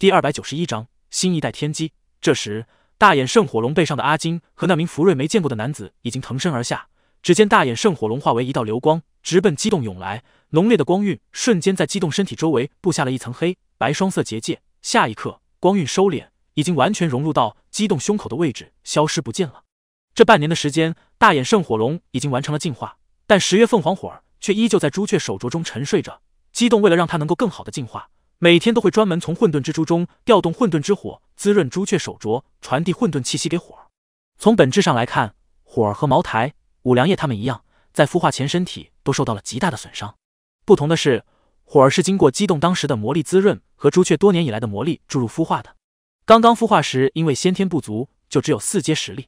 第二百九十一章新一代天机。这时，大眼圣火龙背上的阿金和那名福瑞没见过的男子已经腾身而下。只见大眼圣火龙化为一道流光，直奔激动涌来。浓烈的光晕瞬间在激动身体周围布下了一层黑白双色结界。下一刻，光晕收敛，已经完全融入到激动胸口的位置，消失不见了。这半年的时间，大眼圣火龙已经完成了进化，但十月凤凰火却依旧在朱雀手镯中沉睡着。激动为了让它能够更好的进化，每天都会专门从混沌之珠中调动混沌之火，滋润朱雀手镯，传递混沌气息给火儿。从本质上来看，火儿和茅台、五粮液他们一样，在孵化前身体都受到了极大的损伤。不同的是，火儿是经过激动当时的魔力滋润和朱雀多年以来的魔力注入孵化的。刚刚孵化时，因为先天不足，就只有四阶实力。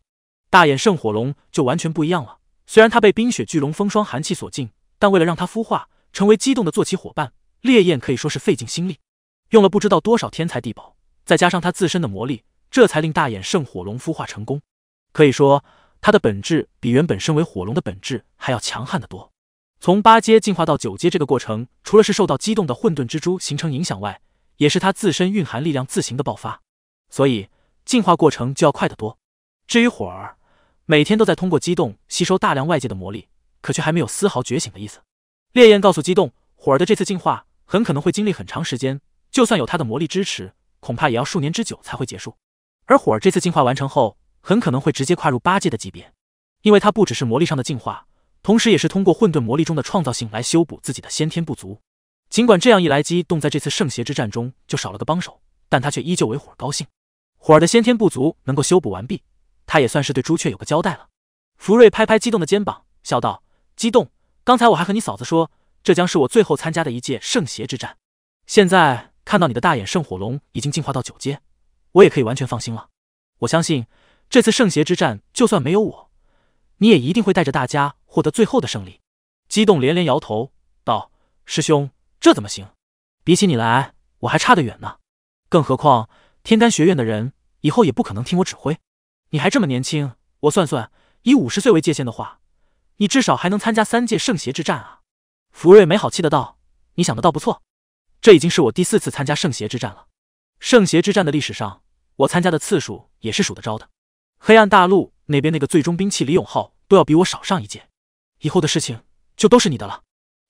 大眼圣火龙就完全不一样了。虽然它被冰雪巨龙风霜寒气所禁，但为了让它孵化成为激动的坐骑伙伴，烈焰可以说是费尽心力，用了不知道多少天才地宝，再加上它自身的魔力，这才令大眼圣火龙孵化成功。可以说，它的本质比原本身为火龙的本质还要强悍得多。从八阶进化到九阶这个过程，除了是受到激动的混沌蜘蛛形成影响外，也是它自身蕴含力量自行的爆发，所以进化过程就要快得多。至于火儿，每天都在通过激动吸收大量外界的魔力，可却还没有丝毫觉醒的意思。烈焰告诉激动，火儿的这次进化很可能会经历很长时间，就算有他的魔力支持，恐怕也要数年之久才会结束。而火儿这次进化完成后，很可能会直接跨入八阶的级别，因为他不只是魔力上的进化，同时也是通过混沌魔力中的创造性来修补自己的先天不足。尽管这样一来，激动在这次圣邪之战中就少了个帮手，但他却依旧为火儿高兴。火儿的先天不足能够修补完毕。他也算是对朱雀有个交代了。福瑞拍拍激动的肩膀，笑道：“激动，刚才我还和你嫂子说，这将是我最后参加的一届圣邪之战。现在看到你的大眼圣火龙已经进化到九阶，我也可以完全放心了。我相信这次圣邪之战，就算没有我，你也一定会带着大家获得最后的胜利。”激动连连摇头道：“师兄，这怎么行？比起你来，我还差得远呢。更何况天丹学院的人以后也不可能听我指挥。”你还这么年轻，我算算，以五十岁为界限的话，你至少还能参加三届圣邪之战啊！福瑞没好气的道：“你想的倒不错，这已经是我第四次参加圣邪之战了。圣邪之战的历史上，我参加的次数也是数得着的。黑暗大陆那边那个最终兵器李永浩都要比我少上一届，以后的事情就都是你的了。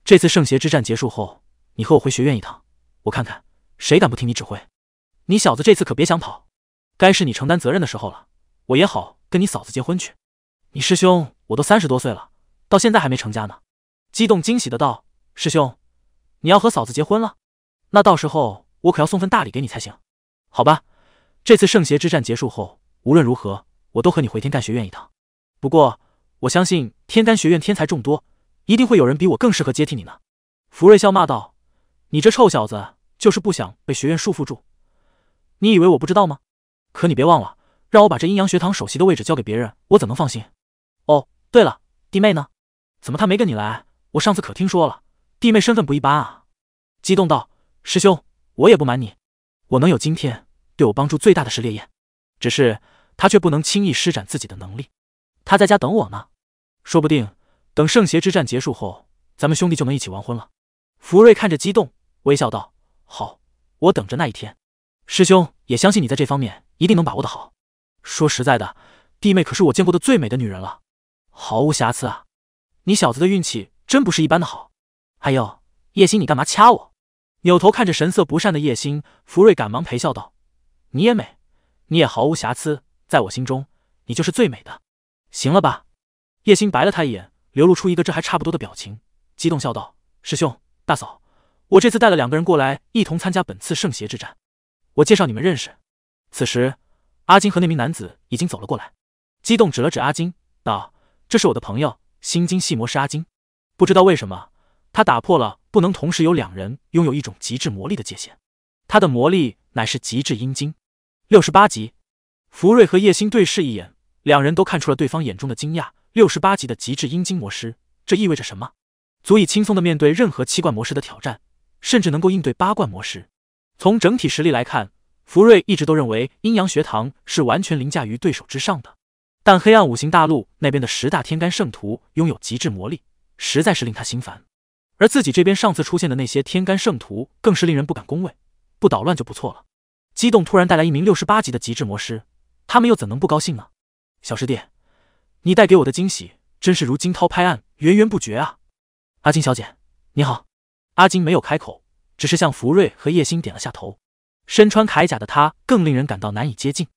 这次圣邪之战结束后，你和我回学院一趟，我看看谁敢不听你指挥。你小子这次可别想跑，该是你承担责任的时候了。”我也好跟你嫂子结婚去，你师兄我都三十多岁了，到现在还没成家呢。激动惊喜的道：“师兄，你要和嫂子结婚了？那到时候我可要送份大礼给你才行。好吧，这次圣邪之战结束后，无论如何我都和你回天干学院一趟。不过我相信天干学院天才众多，一定会有人比我更适合接替你呢。”福瑞笑骂道：“你这臭小子就是不想被学院束缚住，你以为我不知道吗？可你别忘了。”让我把这阴阳学堂首席的位置交给别人，我怎能放心？哦，对了，弟妹呢？怎么她没跟你来？我上次可听说了，弟妹身份不一般啊！激动道：“师兄，我也不瞒你，我能有今天，对我帮助最大的是烈焰，只是他却不能轻易施展自己的能力。他在家等我呢，说不定等圣邪之战结束后，咱们兄弟就能一起完婚了。”福瑞看着激动，微笑道：“好，我等着那一天。师兄也相信你在这方面一定能把握的好。”说实在的，弟妹可是我见过的最美的女人了，毫无瑕疵啊！你小子的运气真不是一般的好。还有叶星，你干嘛掐我？扭头看着神色不善的叶星，福瑞赶忙陪笑道：“你也美，你也毫无瑕疵，在我心中，你就是最美的。行了吧？”叶星白了他一眼，流露出一个这还差不多的表情，激动笑道：“师兄大嫂，我这次带了两个人过来，一同参加本次圣邪之战，我介绍你们认识。”此时。阿金和那名男子已经走了过来，激动指了指阿金，道：“这是我的朋友，心经系魔师阿金。不知道为什么，他打破了不能同时有两人拥有一种极致魔力的界限。他的魔力乃是极致阴经，六十八级。”福瑞和叶星对视一眼，两人都看出了对方眼中的惊讶。六十八级的极致阴经魔师，这意味着什么？足以轻松的面对任何七冠魔师的挑战，甚至能够应对八冠魔师。从整体实力来看。福瑞一直都认为阴阳学堂是完全凌驾于对手之上的，但黑暗五行大陆那边的十大天干圣徒拥有极致魔力，实在是令他心烦。而自己这边上次出现的那些天干圣徒更是令人不敢恭维，不捣乱就不错了。激动突然带来一名六十八级的极致魔师，他们又怎能不高兴呢？小师弟，你带给我的惊喜真是如惊涛拍岸，源源不绝啊！阿金小姐，你好。阿金没有开口，只是向福瑞和叶星点了下头。身穿铠甲的他更令人感到难以接近。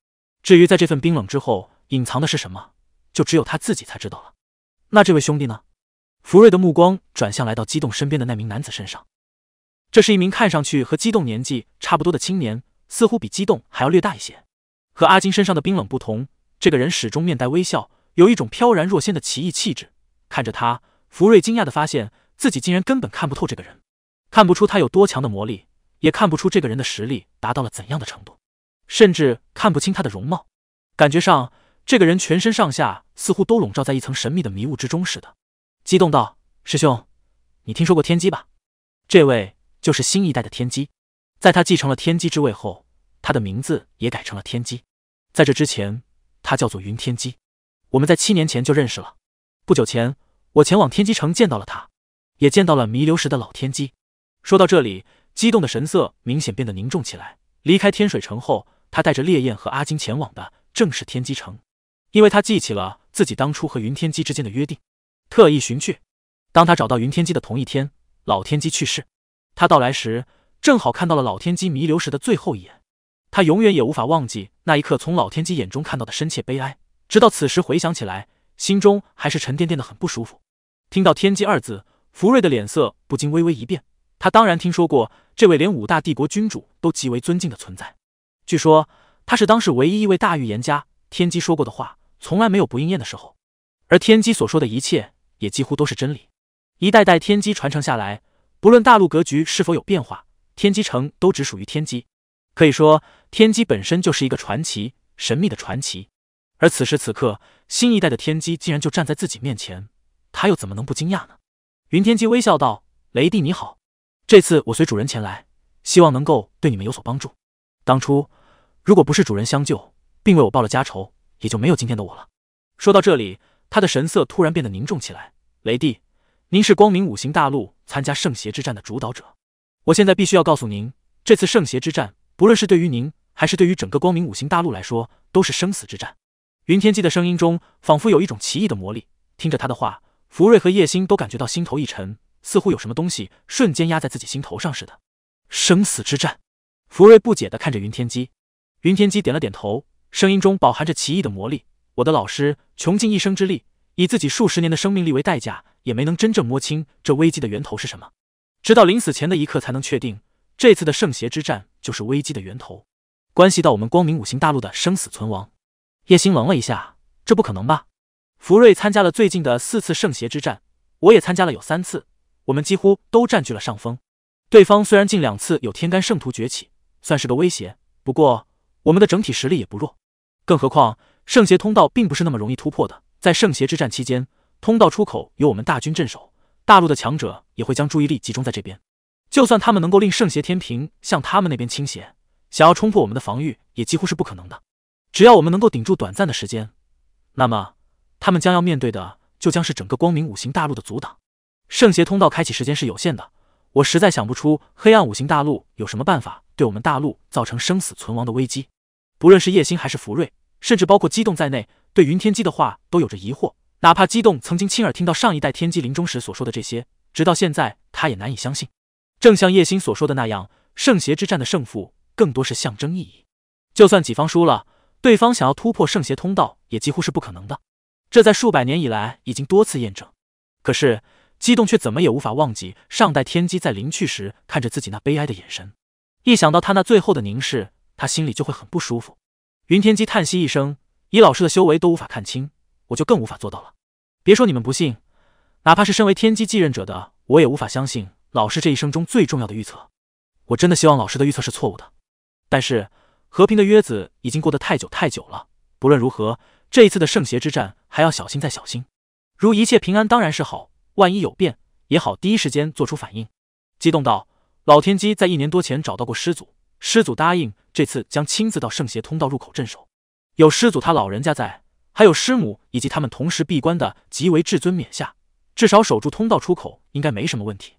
至于在这份冰冷之后隐藏的是什么，就只有他自己才知道了。那这位兄弟呢？福瑞的目光转向来到激动身边的那名男子身上。这是一名看上去和激动年纪差不多的青年，似乎比激动还要略大一些。和阿金身上的冰冷不同，这个人始终面带微笑，有一种飘然若仙的奇异气质。看着他，福瑞惊讶的发现自己竟然根本看不透这个人，看不出他有多强的魔力，也看不出这个人的实力达到了怎样的程度，甚至看不清他的容貌。感觉上，这个人全身上下似乎都笼罩在一层神秘的迷雾之中似的。激动道：“师兄，你听说过天机吧？这位。”就是新一代的天机，在他继承了天机之位后，他的名字也改成了天机。在这之前，他叫做云天机。我们在七年前就认识了。不久前，我前往天机城见到了他，也见到了弥留时的老天机。说到这里，激动的神色明显变得凝重起来。离开天水城后，他带着烈焰和阿金前往的正是天机城，因为他记起了自己当初和云天机之间的约定，特意寻去。当他找到云天机的同一天，老天机去世。他到来时，正好看到了老天机弥留时的最后一眼。他永远也无法忘记那一刻从老天机眼中看到的深切悲哀。直到此时回想起来，心中还是沉甸甸的，很不舒服。听到“天机”二字，福瑞的脸色不禁微微一变。他当然听说过这位连五大帝国君主都极为尊敬的存在。据说他是当时唯一一位大预言家。天机说过的话，从来没有不应验的时候。而天机所说的一切，也几乎都是真理。一代代天机传承下来。不论大陆格局是否有变化，天机城都只属于天机。可以说，天机本身就是一个传奇，神秘的传奇。而此时此刻，新一代的天机竟然就站在自己面前，他又怎么能不惊讶呢？云天机微笑道：“雷帝你好，这次我随主人前来，希望能够对你们有所帮助。当初如果不是主人相救，并为我报了家仇，也就没有今天的我了。”说到这里，他的神色突然变得凝重起来。雷帝。您是光明五行大陆参加圣邪之战的主导者，我现在必须要告诉您，这次圣邪之战，不论是对于您，还是对于整个光明五行大陆来说，都是生死之战。云天机的声音中仿佛有一种奇异的魔力，听着他的话，福瑞和叶星都感觉到心头一沉，似乎有什么东西瞬间压在自己心头上似的。生死之战，福瑞不解的看着云天机，云天机点了点头，声音中饱含着奇异的魔力。我的老师穷尽一生之力，以自己数十年的生命力为代价。也没能真正摸清这危机的源头是什么，直到临死前的一刻才能确定，这次的圣邪之战就是危机的源头，关系到我们光明五行大陆的生死存亡。叶星愣了一下，这不可能吧？福瑞参加了最近的四次圣邪之战，我也参加了有三次，我们几乎都占据了上风。对方虽然近两次有天干圣徒崛起，算是个威胁，不过我们的整体实力也不弱。更何况圣邪通道并不是那么容易突破的，在圣邪之战期间。通道出口由我们大军镇守，大陆的强者也会将注意力集中在这边。就算他们能够令圣邪天平向他们那边倾斜，想要冲破我们的防御也几乎是不可能的。只要我们能够顶住短暂的时间，那么他们将要面对的就将是整个光明五行大陆的阻挡。圣邪通道开启时间是有限的，我实在想不出黑暗五行大陆有什么办法对我们大陆造成生死存亡的危机。不论是叶星还是福瑞，甚至包括激动在内，对云天机的话都有着疑惑。哪怕激动曾经亲耳听到上一代天机临终时所说的这些，直到现在他也难以相信。正像叶星所说的那样，圣邪之战的胜负更多是象征意义。就算己方输了，对方想要突破圣邪通道也几乎是不可能的。这在数百年以来已经多次验证。可是激动却怎么也无法忘记上代天机在临去时看着自己那悲哀的眼神。一想到他那最后的凝视，他心里就会很不舒服。云天机叹息一声，以老师的修为都无法看清，我就更无法做到了。别说你们不信，哪怕是身为天机继任者的我，也无法相信老师这一生中最重要的预测。我真的希望老师的预测是错误的。但是和平的约子已经过得太久太久了，不论如何，这一次的圣邪之战还要小心再小心。如一切平安当然是好，万一有变也好第一时间做出反应。激动道：“老天机在一年多前找到过师祖，师祖答应这次将亲自到圣邪通道入口镇守，有师祖他老人家在。”还有师母以及他们同时闭关的极为至尊冕下，至少守住通道出口应该没什么问题。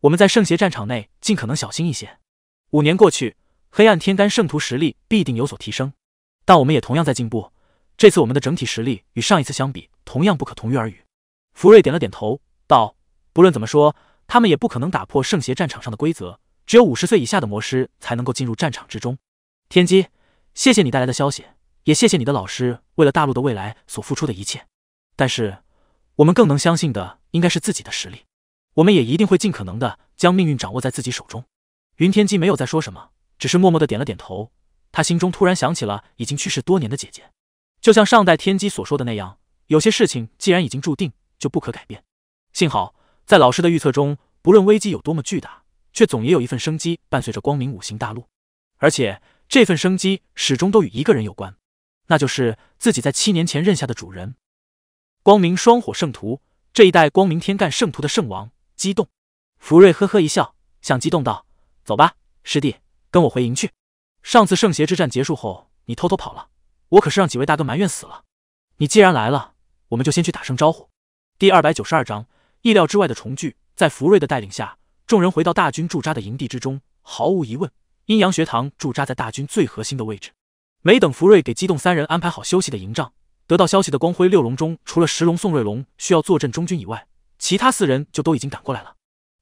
我们在圣邪战场内尽可能小心一些。五年过去，黑暗天干圣徒实力必定有所提升。但我们也同样在进步。这次我们的整体实力与上一次相比，同样不可同日而语。福瑞点了点头，道：“不论怎么说，他们也不可能打破圣邪战场上的规则。只有五十岁以下的魔师才能够进入战场之中。”天机，谢谢你带来的消息，也谢谢你的老师为了大陆的未来所付出的一切。但是，我们更能相信的应该是自己的实力。我们也一定会尽可能的将命运掌握在自己手中。云天机没有再说什么，只是默默的点了点头。他心中突然想起了已经去世多年的姐姐，就像上代天机所说的那样，有些事情既然已经注定，就不可改变。幸好在老师的预测中，不论危机有多么巨大，却总也有一份生机伴随着光明五行大陆，而且这份生机始终都与一个人有关，那就是自己在七年前认下的主人——光明双火圣徒，这一代光明天干圣徒的圣王。激动，福瑞呵呵一笑，向激动道：“走吧，师弟，跟我回营去。”上次圣邪之战结束后，你偷偷跑了，我可是让几位大哥埋怨死了。你既然来了，我们就先去打声招呼。第二百九十二章意料之外的重聚。在福瑞的带领下，众人回到大军驻扎的营地之中。毫无疑问，阴阳学堂驻扎在大军最核心的位置。没等福瑞给激动三人安排好休息的营帐，得到消息的光辉六龙中，除了石龙宋瑞龙需要坐镇中军以外，其他四人就都已经赶过来了。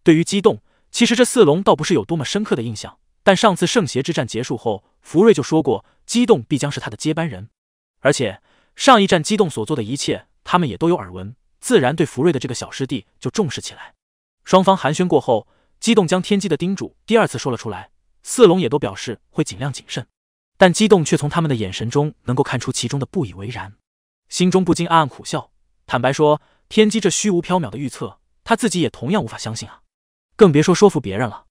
对于激动，其实这四龙倒不是有多么深刻的印象。但上次圣邪之战结束后，福瑞就说过，激动必将是他的接班人。而且上一战激动所做的一切，他们也都有耳闻，自然对福瑞的这个小师弟就重视起来。双方寒暄过后，激动将天机的叮嘱第二次说了出来，四龙也都表示会尽量谨慎。但激动却从他们的眼神中能够看出其中的不以为然，心中不禁暗暗苦笑。坦白说，天机这虚无缥缈的预测，他自己也同样无法相信啊，更别说说服别人了。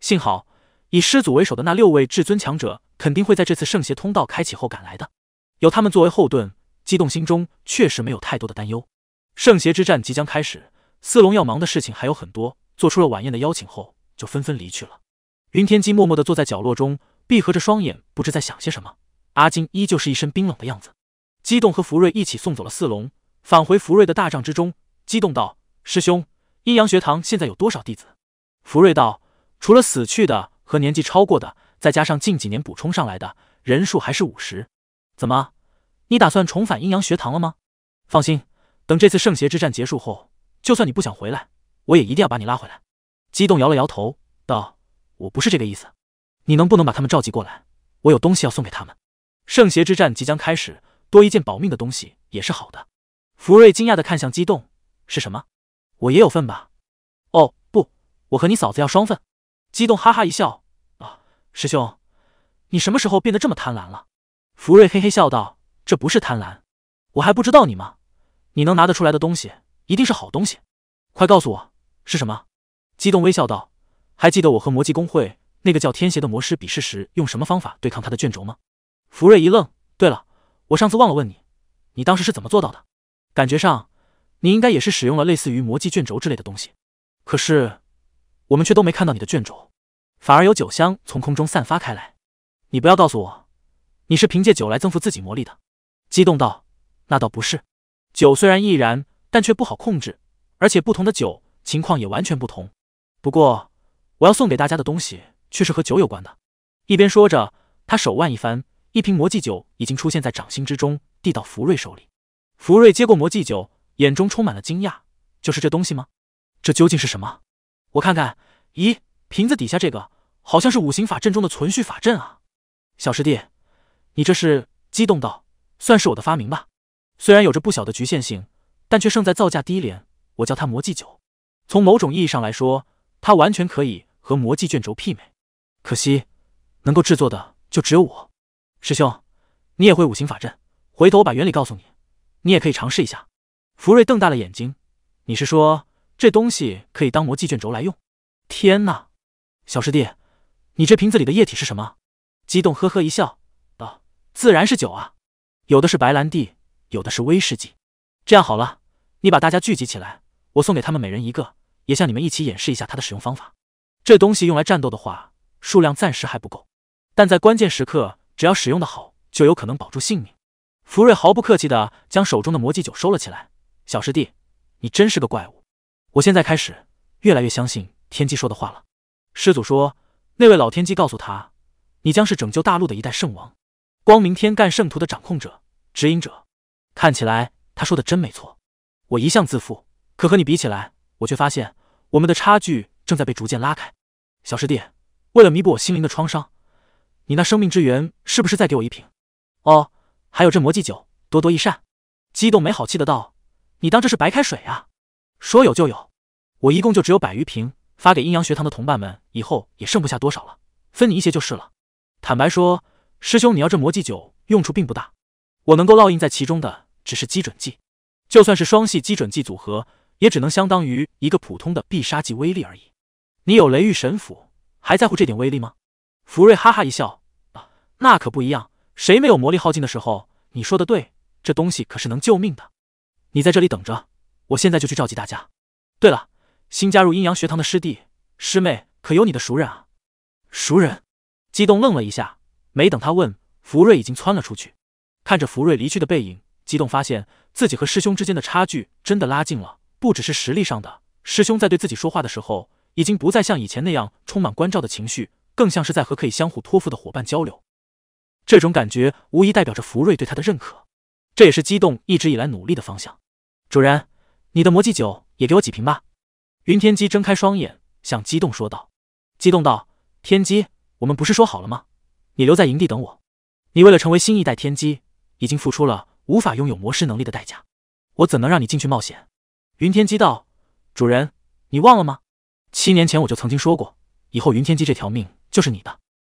幸好。以师祖为首的那六位至尊强者肯定会在这次圣邪通道开启后赶来的，有他们作为后盾，激动心中确实没有太多的担忧。圣邪之战即将开始，四龙要忙的事情还有很多，做出了晚宴的邀请后，就纷纷离去了。云天机默默地坐在角落中，闭合着双眼，不知在想些什么。阿金依旧是一身冰冷的样子。激动和福瑞一起送走了四龙，返回福瑞的大帐之中。激动道：“师兄，阴阳学堂现在有多少弟子？”福瑞道：“除了死去的。”和年纪超过的，再加上近几年补充上来的人数还是五十。怎么，你打算重返阴阳学堂了吗？放心，等这次圣邪之战结束后，就算你不想回来，我也一定要把你拉回来。激动摇了摇头，道：“我不是这个意思。你能不能把他们召集过来？我有东西要送给他们。圣邪之战即将开始，多一件保命的东西也是好的。”福瑞惊讶的看向激动：“是什么？我也有份吧？”“哦，不，我和你嫂子要双份。”激动哈哈一笑。啊师兄，你什么时候变得这么贪婪了？福瑞嘿嘿笑道：“这不是贪婪，我还不知道你吗？你能拿得出来的东西，一定是好东西。快告诉我是什么？”激动微笑道：“还记得我和魔技工会那个叫天邪的魔师比试时，用什么方法对抗他的卷轴吗？”福瑞一愣：“对了，我上次忘了问你，你当时是怎么做到的？感觉上，你应该也是使用了类似于魔技卷轴之类的东西。可是，我们却都没看到你的卷轴。”反而有酒香从空中散发开来，你不要告诉我，你是凭借酒来增幅自己魔力的。激动道：“那倒不是，酒虽然易燃，但却不好控制，而且不同的酒情况也完全不同。不过，我要送给大家的东西却是和酒有关的。”一边说着，他手腕一翻，一瓶魔祭酒已经出现在掌心之中，递到福瑞手里。福瑞接过魔祭酒，眼中充满了惊讶：“就是这东西吗？这究竟是什么？我看看。咦？”瓶子底下这个好像是五行法阵中的存续法阵啊，小师弟，你这是激动道，算是我的发明吧。虽然有着不小的局限性，但却胜在造价低廉。我叫它魔祭酒，从某种意义上来说，它完全可以和魔祭卷轴媲美。可惜能够制作的就只有我。师兄，你也会五行法阵，回头我把原理告诉你，你也可以尝试一下。福瑞瞪大了眼睛，你是说这东西可以当魔祭卷轴来用？天哪！小师弟，你这瓶子里的液体是什么？激动呵呵一笑，道：“自然是酒啊，有的是白兰地，有的是威士忌。这样好了，你把大家聚集起来，我送给他们每人一个，也向你们一起演示一下它的使用方法。这东西用来战斗的话，数量暂时还不够，但在关键时刻，只要使用的好，就有可能保住性命。”福瑞毫不客气的将手中的魔祭酒收了起来。小师弟，你真是个怪物！我现在开始越来越相信天机说的话了。师祖说，那位老天机告诉他，你将是拯救大陆的一代圣王，光明天干圣徒的掌控者、指引者。看起来他说的真没错。我一向自负，可和你比起来，我却发现我们的差距正在被逐渐拉开。小师弟，为了弥补我心灵的创伤，你那生命之源是不是再给我一瓶？哦，还有这魔祭酒，多多益善。激动没好气的道：“你当这是白开水啊？说有就有。我一共就只有百余瓶，发给阴阳学堂的同伴们，以后也剩不下多少了，分你一些就是了。坦白说，师兄，你要这魔祭酒用处并不大，我能够烙印在其中的只是基准剂，就算是双系基准剂组合，也只能相当于一个普通的必杀技威力而已。你有雷狱神斧，还在乎这点威力吗？”福瑞哈哈一笑：“啊，那可不一样，谁没有魔力耗尽的时候？你说的对。”这东西可是能救命的，你在这里等着，我现在就去召集大家。对了，新加入阴阳学堂的师弟师妹可有你的熟人啊？熟人？激动愣了一下，没等他问，福瑞已经窜了出去。看着福瑞离去的背影，激动发现自己和师兄之间的差距真的拉近了，不只是实力上的。师兄在对自己说话的时候，已经不再像以前那样充满关照的情绪，更像是在和可以相互托付的伙伴交流。这种感觉无疑代表着福瑞对他的认可。这也是激动一直以来努力的方向。主人，你的魔祭酒也给我几瓶吧。云天机睁开双眼，向激动说道。激动道：“天机，我们不是说好了吗？你留在营地等我。你为了成为新一代天机，已经付出了无法拥有魔师能力的代价，我怎能让你进去冒险？”云天机道：“主人，你忘了吗？七年前我就曾经说过，以后云天机这条命就是你的。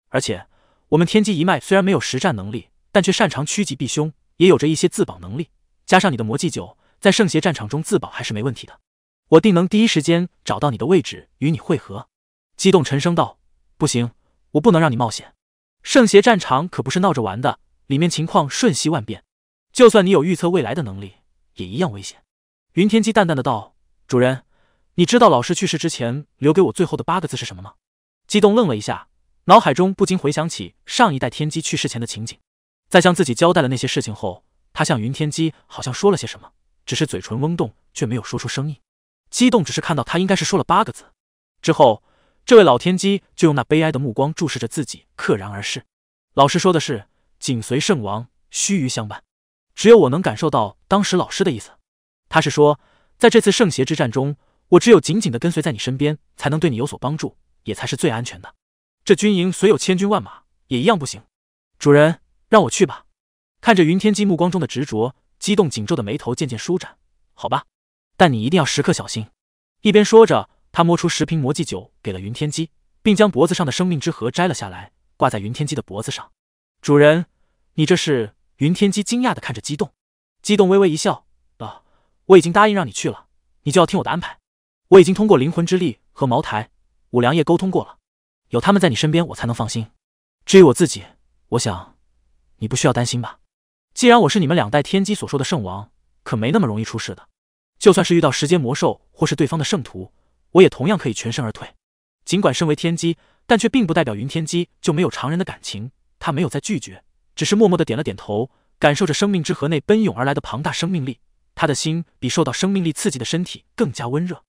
而且，我们天机一脉虽然没有实战能力，但却擅长趋吉避凶。”也有着一些自保能力，加上你的魔祭酒，在圣邪战场中自保还是没问题的。我定能第一时间找到你的位置，与你会合。激动沉声道：“不行，我不能让你冒险。圣邪战场可不是闹着玩的，里面情况瞬息万变，就算你有预测未来的能力，也一样危险。”云天机淡淡的道：“主人，你知道老师去世之前留给我最后的八个字是什么吗？”激动愣了一下，脑海中不禁回想起上一代天机去世前的情景。在向自己交代了那些事情后，他向云天机好像说了些什么，只是嘴唇嗡动，却没有说出声音。激动只是看到他应该是说了八个字，之后这位老天机就用那悲哀的目光注视着自己，溘然而逝。老师说的是紧随圣王，须臾相伴。只有我能感受到当时老师的意思，他是说在这次圣邪之战中，我只有紧紧的跟随在你身边，才能对你有所帮助，也才是最安全的。这军营虽有千军万马，也一样不行。主人。让我去吧。看着云天机目光中的执着，激动紧皱的眉头渐渐舒展。好吧，但你一定要时刻小心。一边说着，他摸出十瓶魔祭酒给了云天机，并将脖子上的生命之盒摘了下来，挂在云天机的脖子上。主人，你这是？云天机惊讶的看着激动，激动微微一笑，我已经答应让你去了，你就要听我的安排。我已经通过灵魂之力和茅台、五粮液沟通过了，有他们在你身边，我才能放心。至于我自己，我想。你不需要担心吧？既然我是你们两代天机所说的圣王，可没那么容易出事的。就算是遇到时间魔兽或是对方的圣徒，我也同样可以全身而退。尽管身为天机，但却并不代表云天机就没有常人的感情。他没有再拒绝，只是默默的点了点头，感受着生命之河内奔涌而来的庞大生命力。他的心比受到生命力刺激的身体更加温热。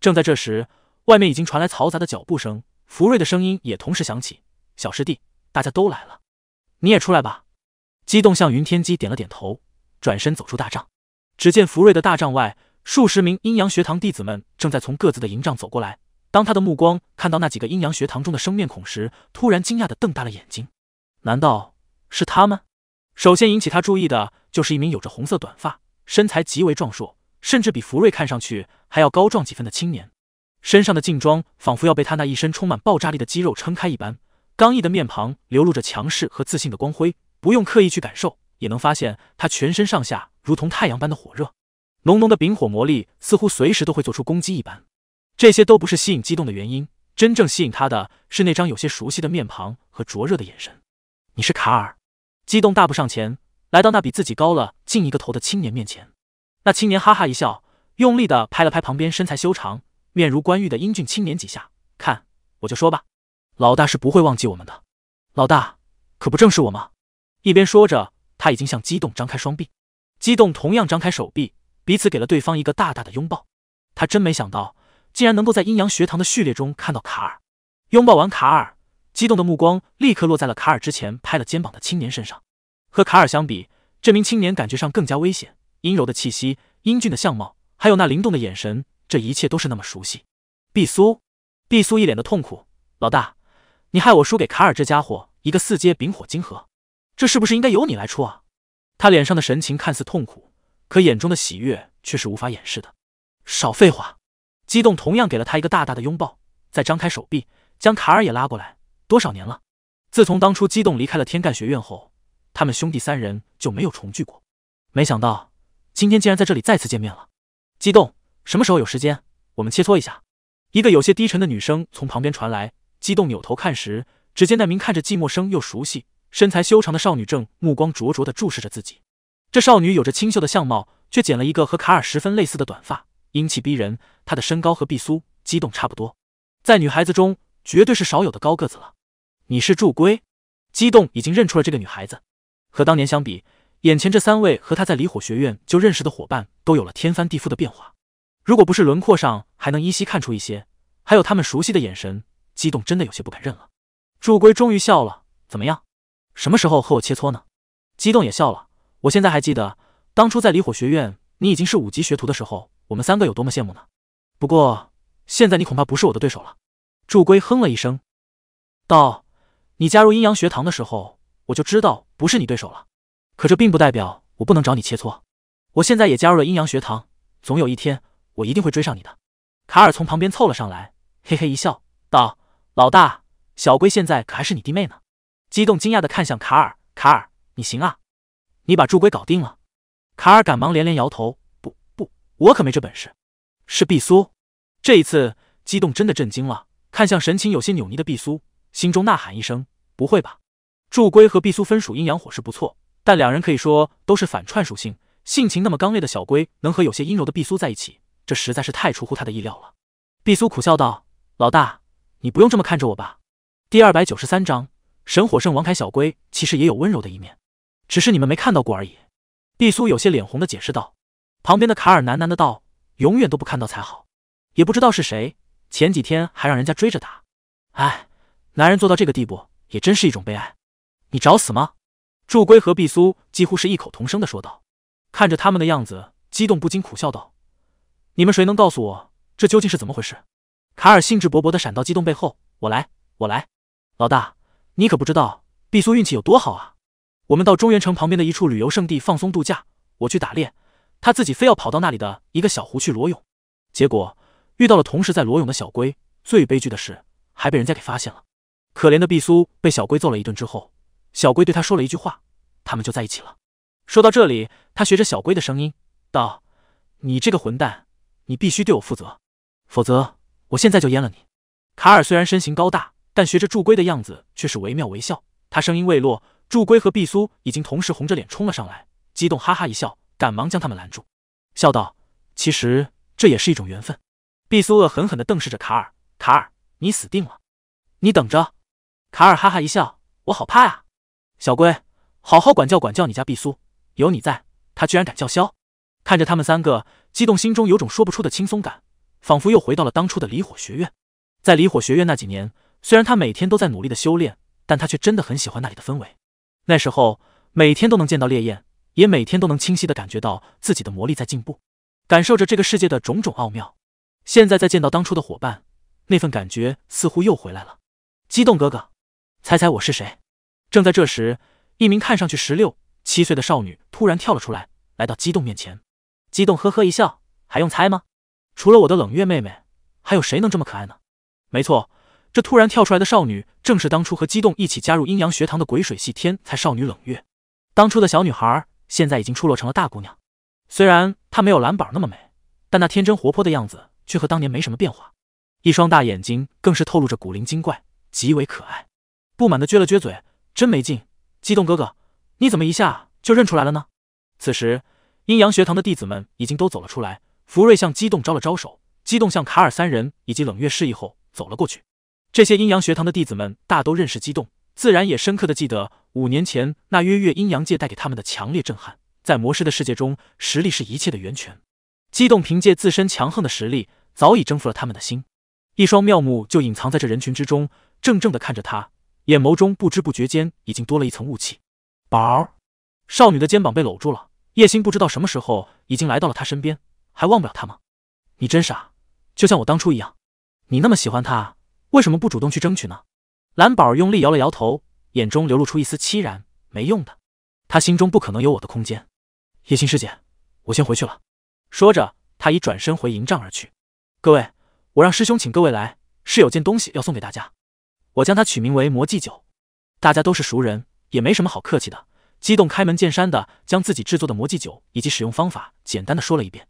正在这时，外面已经传来嘈杂的脚步声，福瑞的声音也同时响起：“小师弟，大家都来了，你也出来吧。”激动向云天机点了点头，转身走出大帐。只见福瑞的大帐外，数十名阴阳学堂弟子们正在从各自的营帐走过来。当他的目光看到那几个阴阳学堂中的生面孔时，突然惊讶的瞪大了眼睛。难道是他们？首先引起他注意的就是一名有着红色短发、身材极为壮硕，甚至比福瑞看上去还要高壮几分的青年。身上的劲装仿佛要被他那一身充满爆炸力的肌肉撑开一般，刚毅的面庞流露着强势和自信的光辉。不用刻意去感受，也能发现他全身上下如同太阳般的火热，浓浓的丙火魔力似乎随时都会做出攻击一般。这些都不是吸引激动的原因，真正吸引他的是那张有些熟悉的面庞和灼热的眼神。你是卡尔？激动大步上前来到那比自己高了近一个头的青年面前。那青年哈哈一笑，用力的拍了拍旁边身材修长、面如冠玉的英俊青年几下。看，我就说吧，老大是不会忘记我们的。老大，可不正是我吗？一边说着，他已经向激动张开双臂，激动同样张开手臂，彼此给了对方一个大大的拥抱。他真没想到，竟然能够在阴阳学堂的序列中看到卡尔。拥抱完卡尔，激动的目光立刻落在了卡尔之前拍了肩膀的青年身上。和卡尔相比，这名青年感觉上更加危险。阴柔的气息，英俊的相貌，还有那灵动的眼神，这一切都是那么熟悉。毕苏，毕苏一脸的痛苦。老大，你害我输给卡尔这家伙，一个四阶丙火晶核，这是不是应该由你来出啊？他脸上的神情看似痛苦，可眼中的喜悦却是无法掩饰的。少废话！激动同样给了他一个大大的拥抱，再张开手臂将卡尔也拉过来。多少年了？自从当初激动离开了天干学院后，他们兄弟三人就没有重聚过。没想到今天竟然在这里再次见面了。激动，什么时候有时间，我们切磋一下？一个有些低沉的女声从旁边传来。激动扭头看时，只见那名看着既陌生又熟悉、身材修长的少女正目光灼灼地注视着自己。这少女有着清秀的相貌，却剪了一个和卡尔十分类似的短发，英气逼人。她的身高和毕苏、激动差不多，在女孩子中绝对是少有的高个子了。你是祝龟？激动已经认出了这个女孩子。和当年相比，眼前这三位和他在离火学院就认识的伙伴都有了天翻地覆的变化。如果不是轮廓上还能依稀看出一些，还有他们熟悉的眼神。激动真的有些不敢认了。祝龟终于笑了，怎么样？什么时候和我切磋呢？激动也笑了。我现在还记得当初在离火学院，你已经是五级学徒的时候，我们三个有多么羡慕呢。不过现在你恐怕不是我的对手了。祝龟哼了一声，道：“你加入阴阳学堂的时候，我就知道不是你对手了。可这并不代表我不能找你切磋。我现在也加入了阴阳学堂，总有一天我一定会追上你的。”卡尔从旁边凑了上来，嘿嘿一笑，道。老大，小龟现在可还是你弟妹呢？激动惊讶的看向卡尔，卡尔，你行啊，你把祝龟搞定了。卡尔赶忙连连摇头，不不，我可没这本事。是毕苏，这一次激动真的震惊了，看向神情有些扭捏的毕苏，心中呐喊一声：不会吧？祝龟和毕苏分属阴阳火是不错，但两人可以说都是反串属性，性情那么刚烈的小龟能和有些阴柔的毕苏在一起，这实在是太出乎他的意料了。毕苏苦笑道：老大。你不用这么看着我吧。第二百九十三章神火圣王凯小龟其实也有温柔的一面，只是你们没看到过而已。毕苏有些脸红的解释道。旁边的卡尔喃喃的道：“永远都不看到才好。也不知道是谁，前几天还让人家追着打。哎，男人做到这个地步也真是一种悲哀。你找死吗？”祝龟和毕苏几乎是异口同声的说道。看着他们的样子，激动不禁苦笑道：“你们谁能告诉我这究竟是怎么回事？”卡尔兴致勃勃的闪到激动背后，我来，我来，老大，你可不知道毕苏运气有多好啊！我们到中原城旁边的一处旅游胜地放松度假，我去打猎，他自己非要跑到那里的一个小湖去裸泳，结果遇到了同时在裸泳的小龟，最悲剧的是还被人家给发现了。可怜的毕苏被小龟揍了一顿之后，小龟对他说了一句话，他们就在一起了。说到这里，他学着小龟的声音道：“你这个混蛋，你必须对我负责，否则。”我现在就阉了你！卡尔虽然身形高大，但学着祝龟的样子却是惟妙惟肖。他声音未落，祝龟和毕苏已经同时红着脸冲了上来，激动哈哈一笑，赶忙将他们拦住，笑道：“其实这也是一种缘分。”毕苏恶狠狠地瞪视着卡尔：“卡尔，你死定了！你等着！”卡尔哈哈一笑：“我好怕呀！小龟，好好管教管教你家毕苏，有你在，他居然敢叫嚣！”看着他们三个，激动心中有种说不出的轻松感。仿佛又回到了当初的离火学院，在离火学院那几年，虽然他每天都在努力的修炼，但他却真的很喜欢那里的氛围。那时候每天都能见到烈焰，也每天都能清晰的感觉到自己的魔力在进步，感受着这个世界的种种奥妙。现在再见到当初的伙伴，那份感觉似乎又回来了。激动哥哥，猜猜我是谁？正在这时，一名看上去十六七岁的少女突然跳了出来，来到激动面前。激动呵呵一笑，还用猜吗？除了我的冷月妹妹，还有谁能这么可爱呢？没错，这突然跳出来的少女，正是当初和激动一起加入阴阳学堂的鬼水系天才少女冷月。当初的小女孩，现在已经出落成了大姑娘。虽然她没有蓝宝那么美，但那天真活泼的样子却和当年没什么变化。一双大眼睛更是透露着古灵精怪，极为可爱。不满的撅了撅嘴，真没劲。激动哥哥，你怎么一下就认出来了呢？此时，阴阳学堂的弟子们已经都走了出来。福瑞向激动招了招手，激动向卡尔三人以及冷月示意后走了过去。这些阴阳学堂的弟子们大都认识激动，自然也深刻的记得五年前那约月阴阳界带给他们的强烈震撼。在魔师的世界中，实力是一切的源泉。激动凭借自身强横的实力，早已征服了他们的心。一双妙目就隐藏在这人群之中，怔怔的看着他，眼眸中不知不觉间已经多了一层雾气。宝儿，少女的肩膀被搂住了。叶星不知道什么时候已经来到了她身边，还忘不了她吗？你真傻，就像我当初一样。你那么喜欢他，为什么不主动去争取呢？蓝宝儿用力摇了摇头，眼中流露出一丝凄然。没用的，他心中不可能有我的空间。叶星师姐，我先回去了。说着，他已转身回营帐而去。各位，我让师兄请各位来，是有件东西要送给大家。我将它取名为魔祭酒。大家都是熟人，也没什么好客气的。激动开门见山的将自己制作的魔祭酒以及使用方法简单的说了一遍。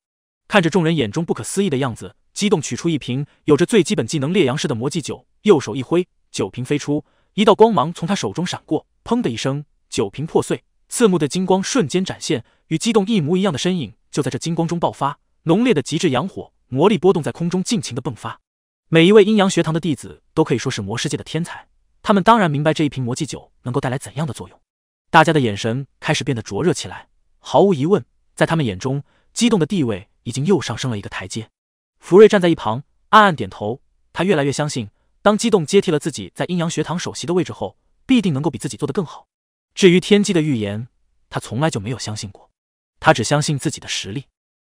看着众人眼中不可思议的样子，激动取出一瓶有着最基本技能烈阳式的魔祭酒，右手一挥，酒瓶飞出，一道光芒从他手中闪过，砰的一声，酒瓶破碎，刺目的金光瞬间展现，与激动一模一样的身影就在这金光中爆发，浓烈的极致阳火魔力波动在空中尽情的迸发。每一位阴阳学堂的弟子都可以说是魔世界的天才，他们当然明白这一瓶魔祭酒能够带来怎样的作用。大家的眼神开始变得灼热起来，毫无疑问，在他们眼中，激动的地位已经又上升了一个台阶。福瑞站在一旁，暗暗点头。他越来越相信，当激动接替了自己在阴阳学堂首席的位置后，必定能够比自己做得更好。至于天机的预言，他从来就没有相信过，他只相信自己的实力。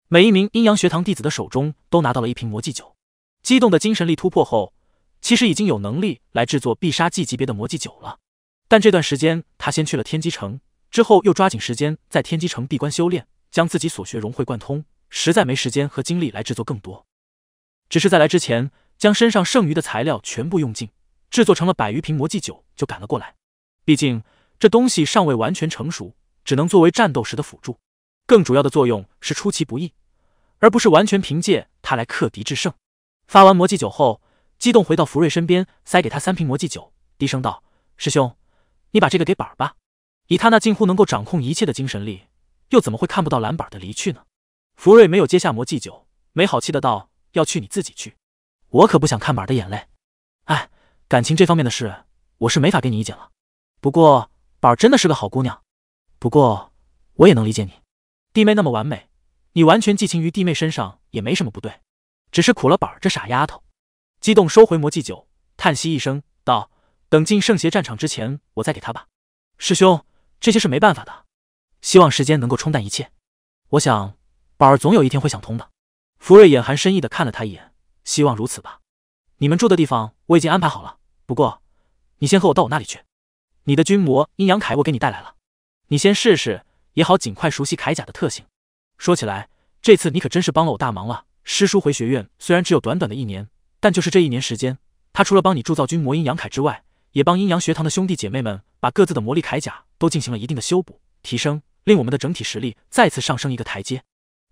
每一名阴阳学堂弟子的手中都拿到了一瓶魔祭酒。激动的精神力突破后，其实已经有能力来制作必杀技级别的魔祭酒了。但这段时间，他先去了天机城，之后又抓紧时间在天机城闭关修炼，将自己所学融会贯通，实在没时间和精力来制作更多。只是在来之前，将身上剩余的材料全部用尽，制作成了百余瓶魔祭酒，就赶了过来。毕竟这东西尚未完全成熟，只能作为战斗时的辅助，更主要的作用是出其不意，而不是完全凭借它来克敌制胜。发完魔祭酒后，激动回到福瑞身边，塞给他三瓶魔祭酒，低声道：“师兄。”你把这个给板儿吧，以他那近乎能够掌控一切的精神力，又怎么会看不到蓝板的离去呢？福瑞没有接下魔祭酒，没好气的道：“要去你自己去，我可不想看板的眼泪。哎，感情这方面的事，我是没法给你意见了。不过板儿真的是个好姑娘，不过我也能理解你，弟妹那么完美，你完全寄情于弟妹身上也没什么不对，只是苦了板儿这傻丫头。”激动收回魔祭酒，叹息一声道。等进圣邪战场之前，我再给他吧。师兄，这些是没办法的，希望时间能够冲淡一切。我想，宝儿总有一天会想通的。福瑞眼含深意的看了他一眼，希望如此吧。你们住的地方我已经安排好了，不过你先和我到我那里去。你的军魔阴阳铠我给你带来了，你先试试也好，尽快熟悉铠甲的特性。说起来，这次你可真是帮了我大忙了。师叔回学院虽然只有短短的一年，但就是这一年时间，他除了帮你铸造军魔阴阳铠之外，也帮阴阳学堂的兄弟姐妹们把各自的魔力铠甲都进行了一定的修补提升，令我们的整体实力再次上升一个台阶。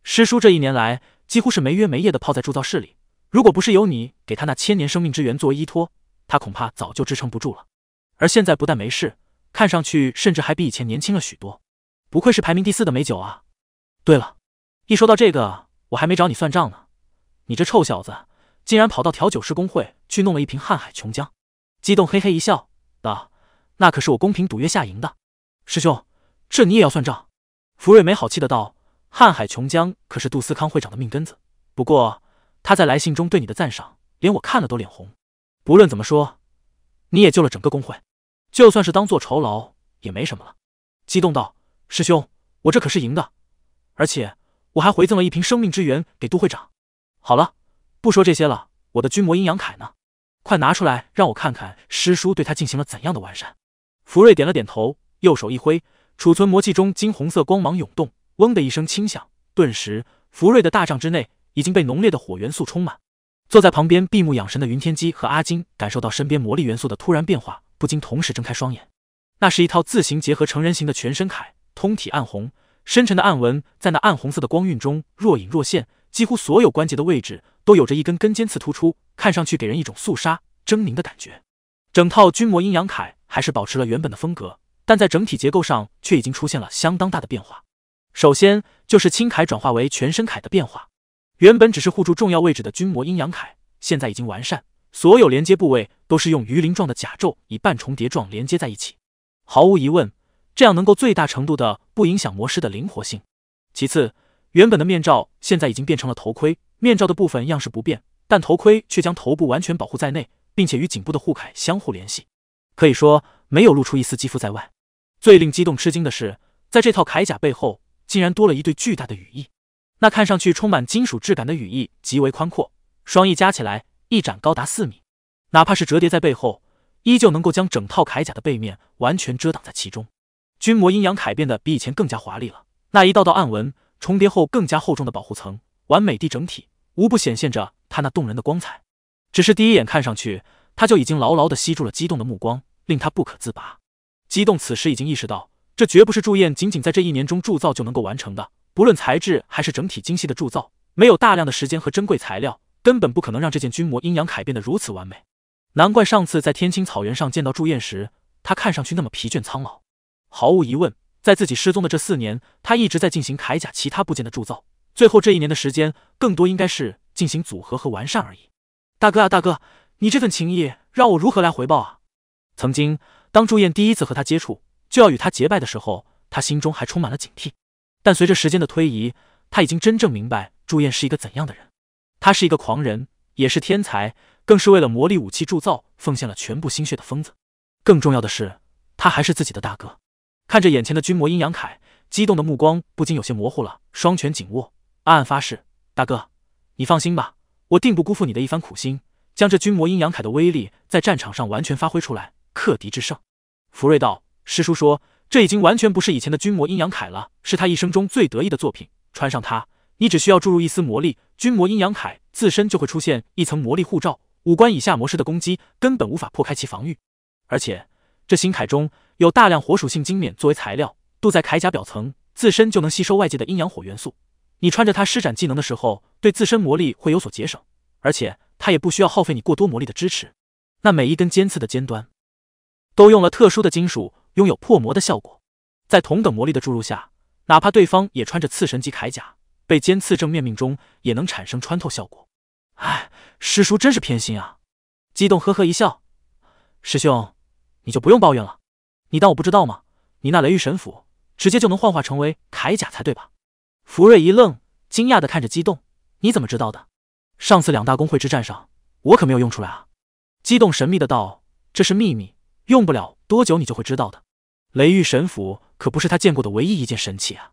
师叔这一年来几乎是没约没夜的泡在铸造室里，如果不是有你给他那千年生命之源作为依托，他恐怕早就支撑不住了。而现在不但没事，看上去甚至还比以前年轻了许多，不愧是排名第四的美酒啊！对了，一说到这个，我还没找你算账呢，你这臭小子竟然跑到调酒师工会去弄了一瓶瀚海琼浆！激动嘿嘿一笑，道：“那可是我公平赌约下赢的，师兄，这你也要算账？”福瑞没好气的道：“瀚海琼浆可是杜思康会长的命根子，不过他在来信中对你的赞赏，连我看了都脸红。不论怎么说，你也救了整个公会，就算是当做酬劳也没什么了。”激动道：“师兄，我这可是赢的，而且我还回赠了一瓶生命之源给杜会长。好了，不说这些了，我的军魔阴阳铠呢？”快拿出来，让我看看师叔对他进行了怎样的完善。福瑞点了点头，右手一挥，储存魔器中金红色光芒涌动，嗡的一声轻响，顿时福瑞的大帐之内已经被浓烈的火元素充满。坐在旁边闭目养神的云天机和阿金感受到身边魔力元素的突然变化，不禁同时睁开双眼。那是一套自行结合成人形的全身铠，通体暗红，深沉的暗纹在那暗红色的光晕中若隐若现，几乎所有关节的位置都有着一根根尖刺突出。看上去给人一种肃杀狰狞的感觉。整套军魔阴阳铠还是保持了原本的风格，但在整体结构上却已经出现了相当大的变化。首先就是轻铠转化为全身铠的变化。原本只是护住重要位置的军魔阴阳铠，现在已经完善，所有连接部位都是用鱼鳞状的甲胄以半重叠状连接在一起。毫无疑问，这样能够最大程度的不影响魔师的灵活性。其次，原本的面罩现在已经变成了头盔，面罩的部分样式不变。但头盔却将头部完全保护在内，并且与颈部的护铠相互联系。可以说没有露出一丝肌肤在外。最令激动吃惊的是，在这套铠甲背后竟然多了一对巨大的羽翼。那看上去充满金属质感的羽翼极为宽阔，双翼加起来一展高达四米，哪怕是折叠在背后，依旧能够将整套铠甲的背面完全遮挡在其中。军魔阴阳铠变得比以前更加华丽了，那一道道暗纹重叠后更加厚重的保护层，完美地整体，无不显现着它那动人的光彩。只是第一眼看上去，他就已经牢牢地吸住了激动的目光，令他不可自拔。激动此时已经意识到，这绝不是祝燕仅仅在这一年中铸造就能够完成的。不论材质还是整体精细的铸造，没有大量的时间和珍贵材料，根本不可能让这件军魔阴阳铠变得如此完美。难怪上次在天青草原上见到祝燕时，他看上去那么疲倦苍老。毫无疑问，在自己失踪的这四年，他一直在进行铠甲其他部件的铸造。最后这一年的时间，更多应该是进行组合和完善而已。大哥啊，大哥，你这份情谊让我如何来回报啊？曾经，当祝燕第一次和他接触，就要与他结拜的时候，他心中还充满了警惕。但随着时间的推移，他已经真正明白祝燕是一个怎样的人。他是一个狂人，也是天才，更是为了魔力武器铸造奉献了全部心血的疯子。更重要的是，他还是自己的大哥。看着眼前的军魔阴阳铠，激动的目光不禁有些模糊了，双拳紧握，暗暗发誓：“大哥，你放心吧，我定不辜负你的一番苦心，将这军魔阴阳铠的威力在战场上完全发挥出来，克敌制胜。”福瑞道：“师叔说。”这已经完全不是以前的军魔阴阳铠了，是他一生中最得意的作品。穿上它，你只需要注入一丝魔力，军魔阴阳铠自身就会出现一层魔力护罩，五官以下模式的攻击根本无法破开其防御。而且，这新铠中有大量火属性晶冕作为材料，镀在铠甲表层，自身就能吸收外界的阴阳火元素。你穿着它施展技能的时候，对自身魔力会有所节省，而且它也不需要耗费你过多魔力的支持。那每一根尖刺的尖端，都用了特殊的金属。拥有破魔的效果，在同等魔力的注入下，哪怕对方也穿着刺神级铠甲，被尖刺正面命中也能产生穿透效果。哎，师叔真是偏心啊！激动呵呵一笑，师兄，你就不用抱怨了。你当我不知道吗？你那雷狱神斧直接就能幻化成为铠甲才对吧？福瑞一愣，惊讶的看着激动，你怎么知道的？上次两大公会之战上，我可没有用出来啊！激动神秘的道：“这是秘密，用不了多久你就会知道的。”雷狱神斧可不是他见过的唯一一件神器啊！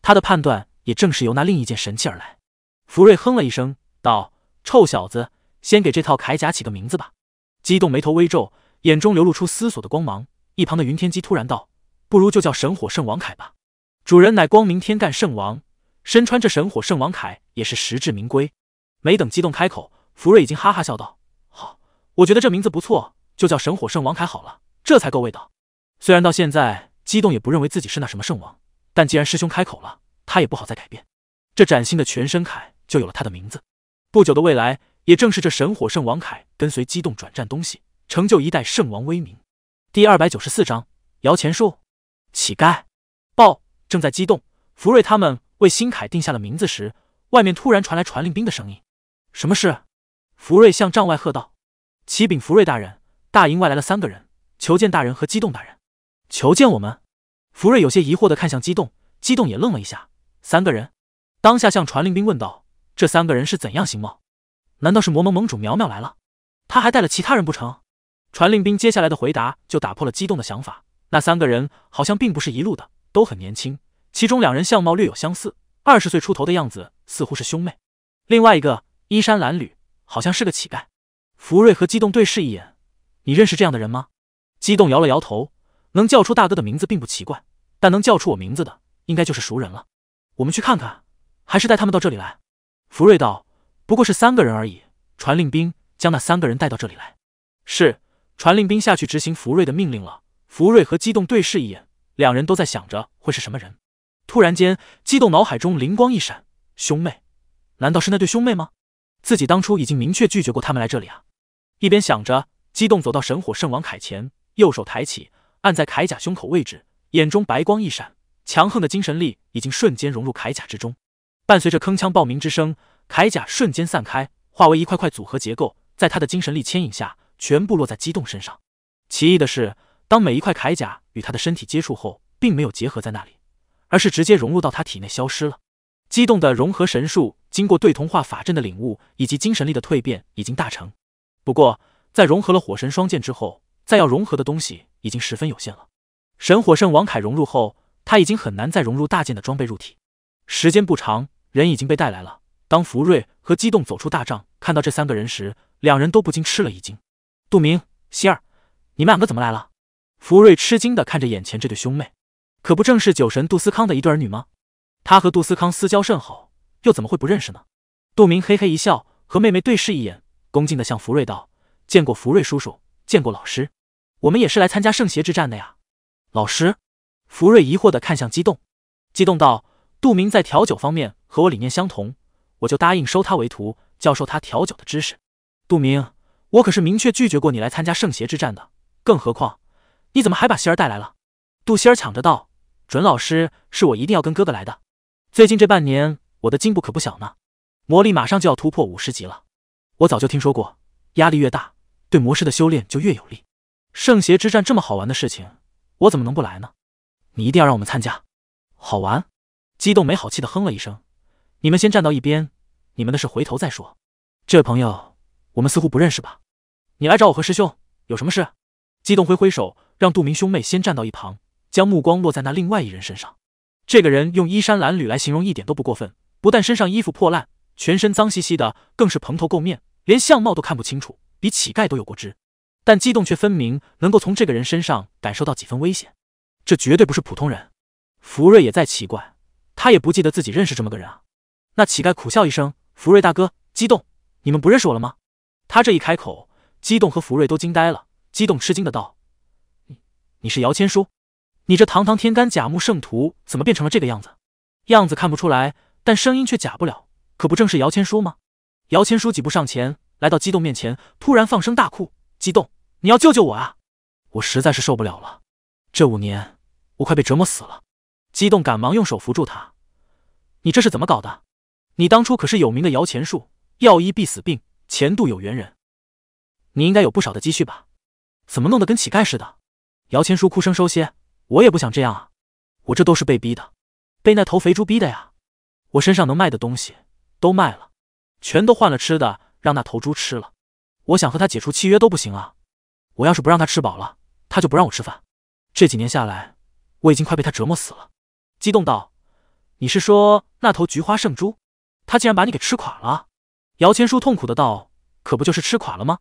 他的判断也正是由那另一件神器而来。福瑞哼了一声，道：“臭小子，先给这套铠甲起个名字吧。”激动眉头微皱，眼中流露出思索的光芒。一旁的云天机突然道：“不如就叫神火圣王铠吧。主人乃光明天干圣王，身穿这神火圣王铠也是实至名归。”没等激动开口，福瑞已经哈哈笑道：“好，我觉得这名字不错，就叫神火圣王铠好了，这才够味道。”虽然到现在激动也不认为自己是那什么圣王，但既然师兄开口了，他也不好再改变。这崭新的全身铠就有了他的名字。不久的未来，也正是这神火圣王铠跟随激动转战东西，成就一代圣王威名。第二百九十四章摇钱树。乞丐报，正在激动，福瑞他们为新凯定下了名字时，外面突然传来传令兵的声音。什么事？福瑞向帐外喝道：“启禀福瑞大人，大营外来了三个人，求见大人和激动大人。”求见我们，福瑞有些疑惑的看向激动，激动也愣了一下。三个人，当下向传令兵问道：“这三个人是怎样形貌？难道是魔盟盟主苗苗来了？他还带了其他人不成？”传令兵接下来的回答就打破了激动的想法。那三个人好像并不是一路的，都很年轻，其中两人相貌略有相似，二十岁出头的样子，似乎是兄妹。另外一个衣衫褴褛，好像是个乞丐。福瑞和激动对视一眼：“你认识这样的人吗？”激动摇了摇头。能叫出大哥的名字并不奇怪，但能叫出我名字的，应该就是熟人了。我们去看看，还是带他们到这里来？福瑞道：“不过是三个人而已。”传令兵将那三个人带到这里来。是，传令兵下去执行福瑞的命令了。福瑞和激动对视一眼，两人都在想着会是什么人。突然间，激动脑海中灵光一闪：兄妹？难道是那对兄妹吗？自己当初已经明确拒绝过他们来这里啊！一边想着，激动走到神火圣王铠前，右手抬起。按在铠甲胸口位置，眼中白光一闪，强横的精神力已经瞬间融入铠甲之中。伴随着铿锵爆鸣之声，铠甲瞬间散开，化为一块块组合结构，在他的精神力牵引下，全部落在激动身上。奇异的是，当每一块铠甲与他的身体接触后，并没有结合在那里，而是直接融入到他体内消失了。激动的融合神术，经过对同化法阵的领悟以及精神力的蜕变，已经大成。不过，在融合了火神双剑之后，再要融合的东西已经十分有限了。神火圣王铠融入后，他已经很难再融入大剑的装备入体。时间不长，人已经被带来了。当福瑞和激动走出大帐，看到这三个人时，两人都不禁吃了一惊。杜明、希儿，你们两个怎么来了？福瑞吃惊的看着眼前这对兄妹，可不正是酒神杜思康的一对儿女吗？他和杜思康私交甚好，又怎么会不认识呢？杜明嘿嘿一笑，和妹妹对视一眼，恭敬的向福瑞道：“见过福瑞叔叔，见过老师，我们也是来参加圣邪之战的呀。”老师，福瑞疑惑的看向激动，激动道：“杜明在调酒方面和我理念相同。”我就答应收他为徒，教授他调酒的知识。杜明，我可是明确拒绝过你来参加圣邪之战的。更何况，你怎么还把希儿带来了？杜希儿抢着道：“准老师，是我一定要跟哥哥来的。最近这半年，我的进步可不小呢，魔力马上就要突破五十级了。我早就听说过，压力越大，对魔师的修炼就越有利。圣邪之战这么好玩的事情，我怎么能不来呢？你一定要让我们参加，好玩！”激动没好气的哼了一声。你们先站到一边，你们的事回头再说。这位朋友，我们似乎不认识吧？你来找我和师兄有什么事？激动挥挥手，让杜明兄妹先站到一旁，将目光落在那另外一人身上。这个人用衣衫褴褛来形容一点都不过分，不但身上衣服破烂，全身脏兮兮的，更是蓬头垢面，连相貌都看不清楚，比乞丐都有过之。但激动却分明能够从这个人身上感受到几分危险，这绝对不是普通人。福瑞也在奇怪，他也不记得自己认识这么个人啊。那乞丐苦笑一声：“福瑞大哥，激动，你们不认识我了吗？”他这一开口，激动和福瑞都惊呆了。激动吃惊的道：“你你是姚千书？你这堂堂天干甲木圣徒，怎么变成了这个样子？样子看不出来，但声音却假不了，可不正是姚千书吗？”姚千书几步上前，来到激动面前，突然放声大哭：“激动，你要救救我啊！我实在是受不了了，这五年我快被折磨死了。”激动赶忙用手扶住他：“你这是怎么搞的？”你当初可是有名的摇钱树，药医必死病，前度有缘人，你应该有不少的积蓄吧？怎么弄得跟乞丐似的？摇钱树哭声收些，我也不想这样啊，我这都是被逼的，被那头肥猪逼的呀。我身上能卖的东西都卖了，全都换了吃的，让那头猪吃了。我想和他解除契约都不行啊！我要是不让他吃饱了，他就不让我吃饭。这几年下来，我已经快被他折磨死了。激动道：“你是说那头菊花圣猪？”他竟然把你给吃垮了！姚千书痛苦的道：“可不就是吃垮了吗？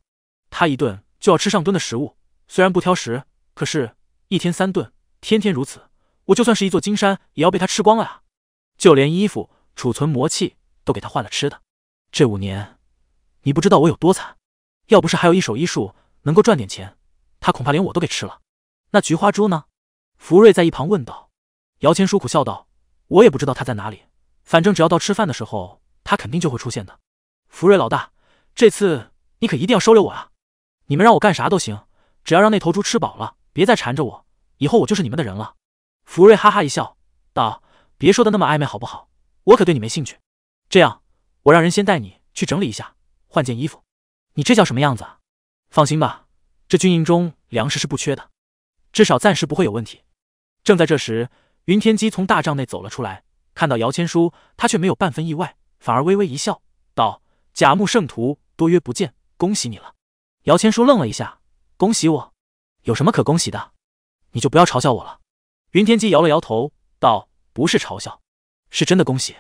他一顿就要吃上吨的食物，虽然不挑食，可是，一天三顿，天天如此，我就算是一座金山，也要被他吃光了呀！就连衣服、储存魔器都给他换了吃的。这五年，你不知道我有多惨。要不是还有一手医术能够赚点钱，他恐怕连我都给吃了。那菊花猪呢？”福瑞在一旁问道。姚千书苦笑道：“我也不知道他在哪里。”反正只要到吃饭的时候，他肯定就会出现的。福瑞老大，这次你可一定要收留我啊！你们让我干啥都行，只要让那头猪吃饱了，别再缠着我，以后我就是你们的人了。福瑞哈哈一笑，道：“别说的那么暧昧好不好？我可对你没兴趣。这样，我让人先带你去整理一下，换件衣服。你这叫什么样子？放心吧，这军营中粮食是不缺的，至少暂时不会有问题。”正在这时，云天机从大帐内走了出来。看到姚千书，他却没有半分意外，反而微微一笑，：“甲木圣徒，多约不见，恭喜你了。”姚千书愣了一下：“恭喜我？有什么可恭喜的？你就不要嘲笑我了。”云天机摇了摇头，道：“不是嘲笑，是真的恭喜。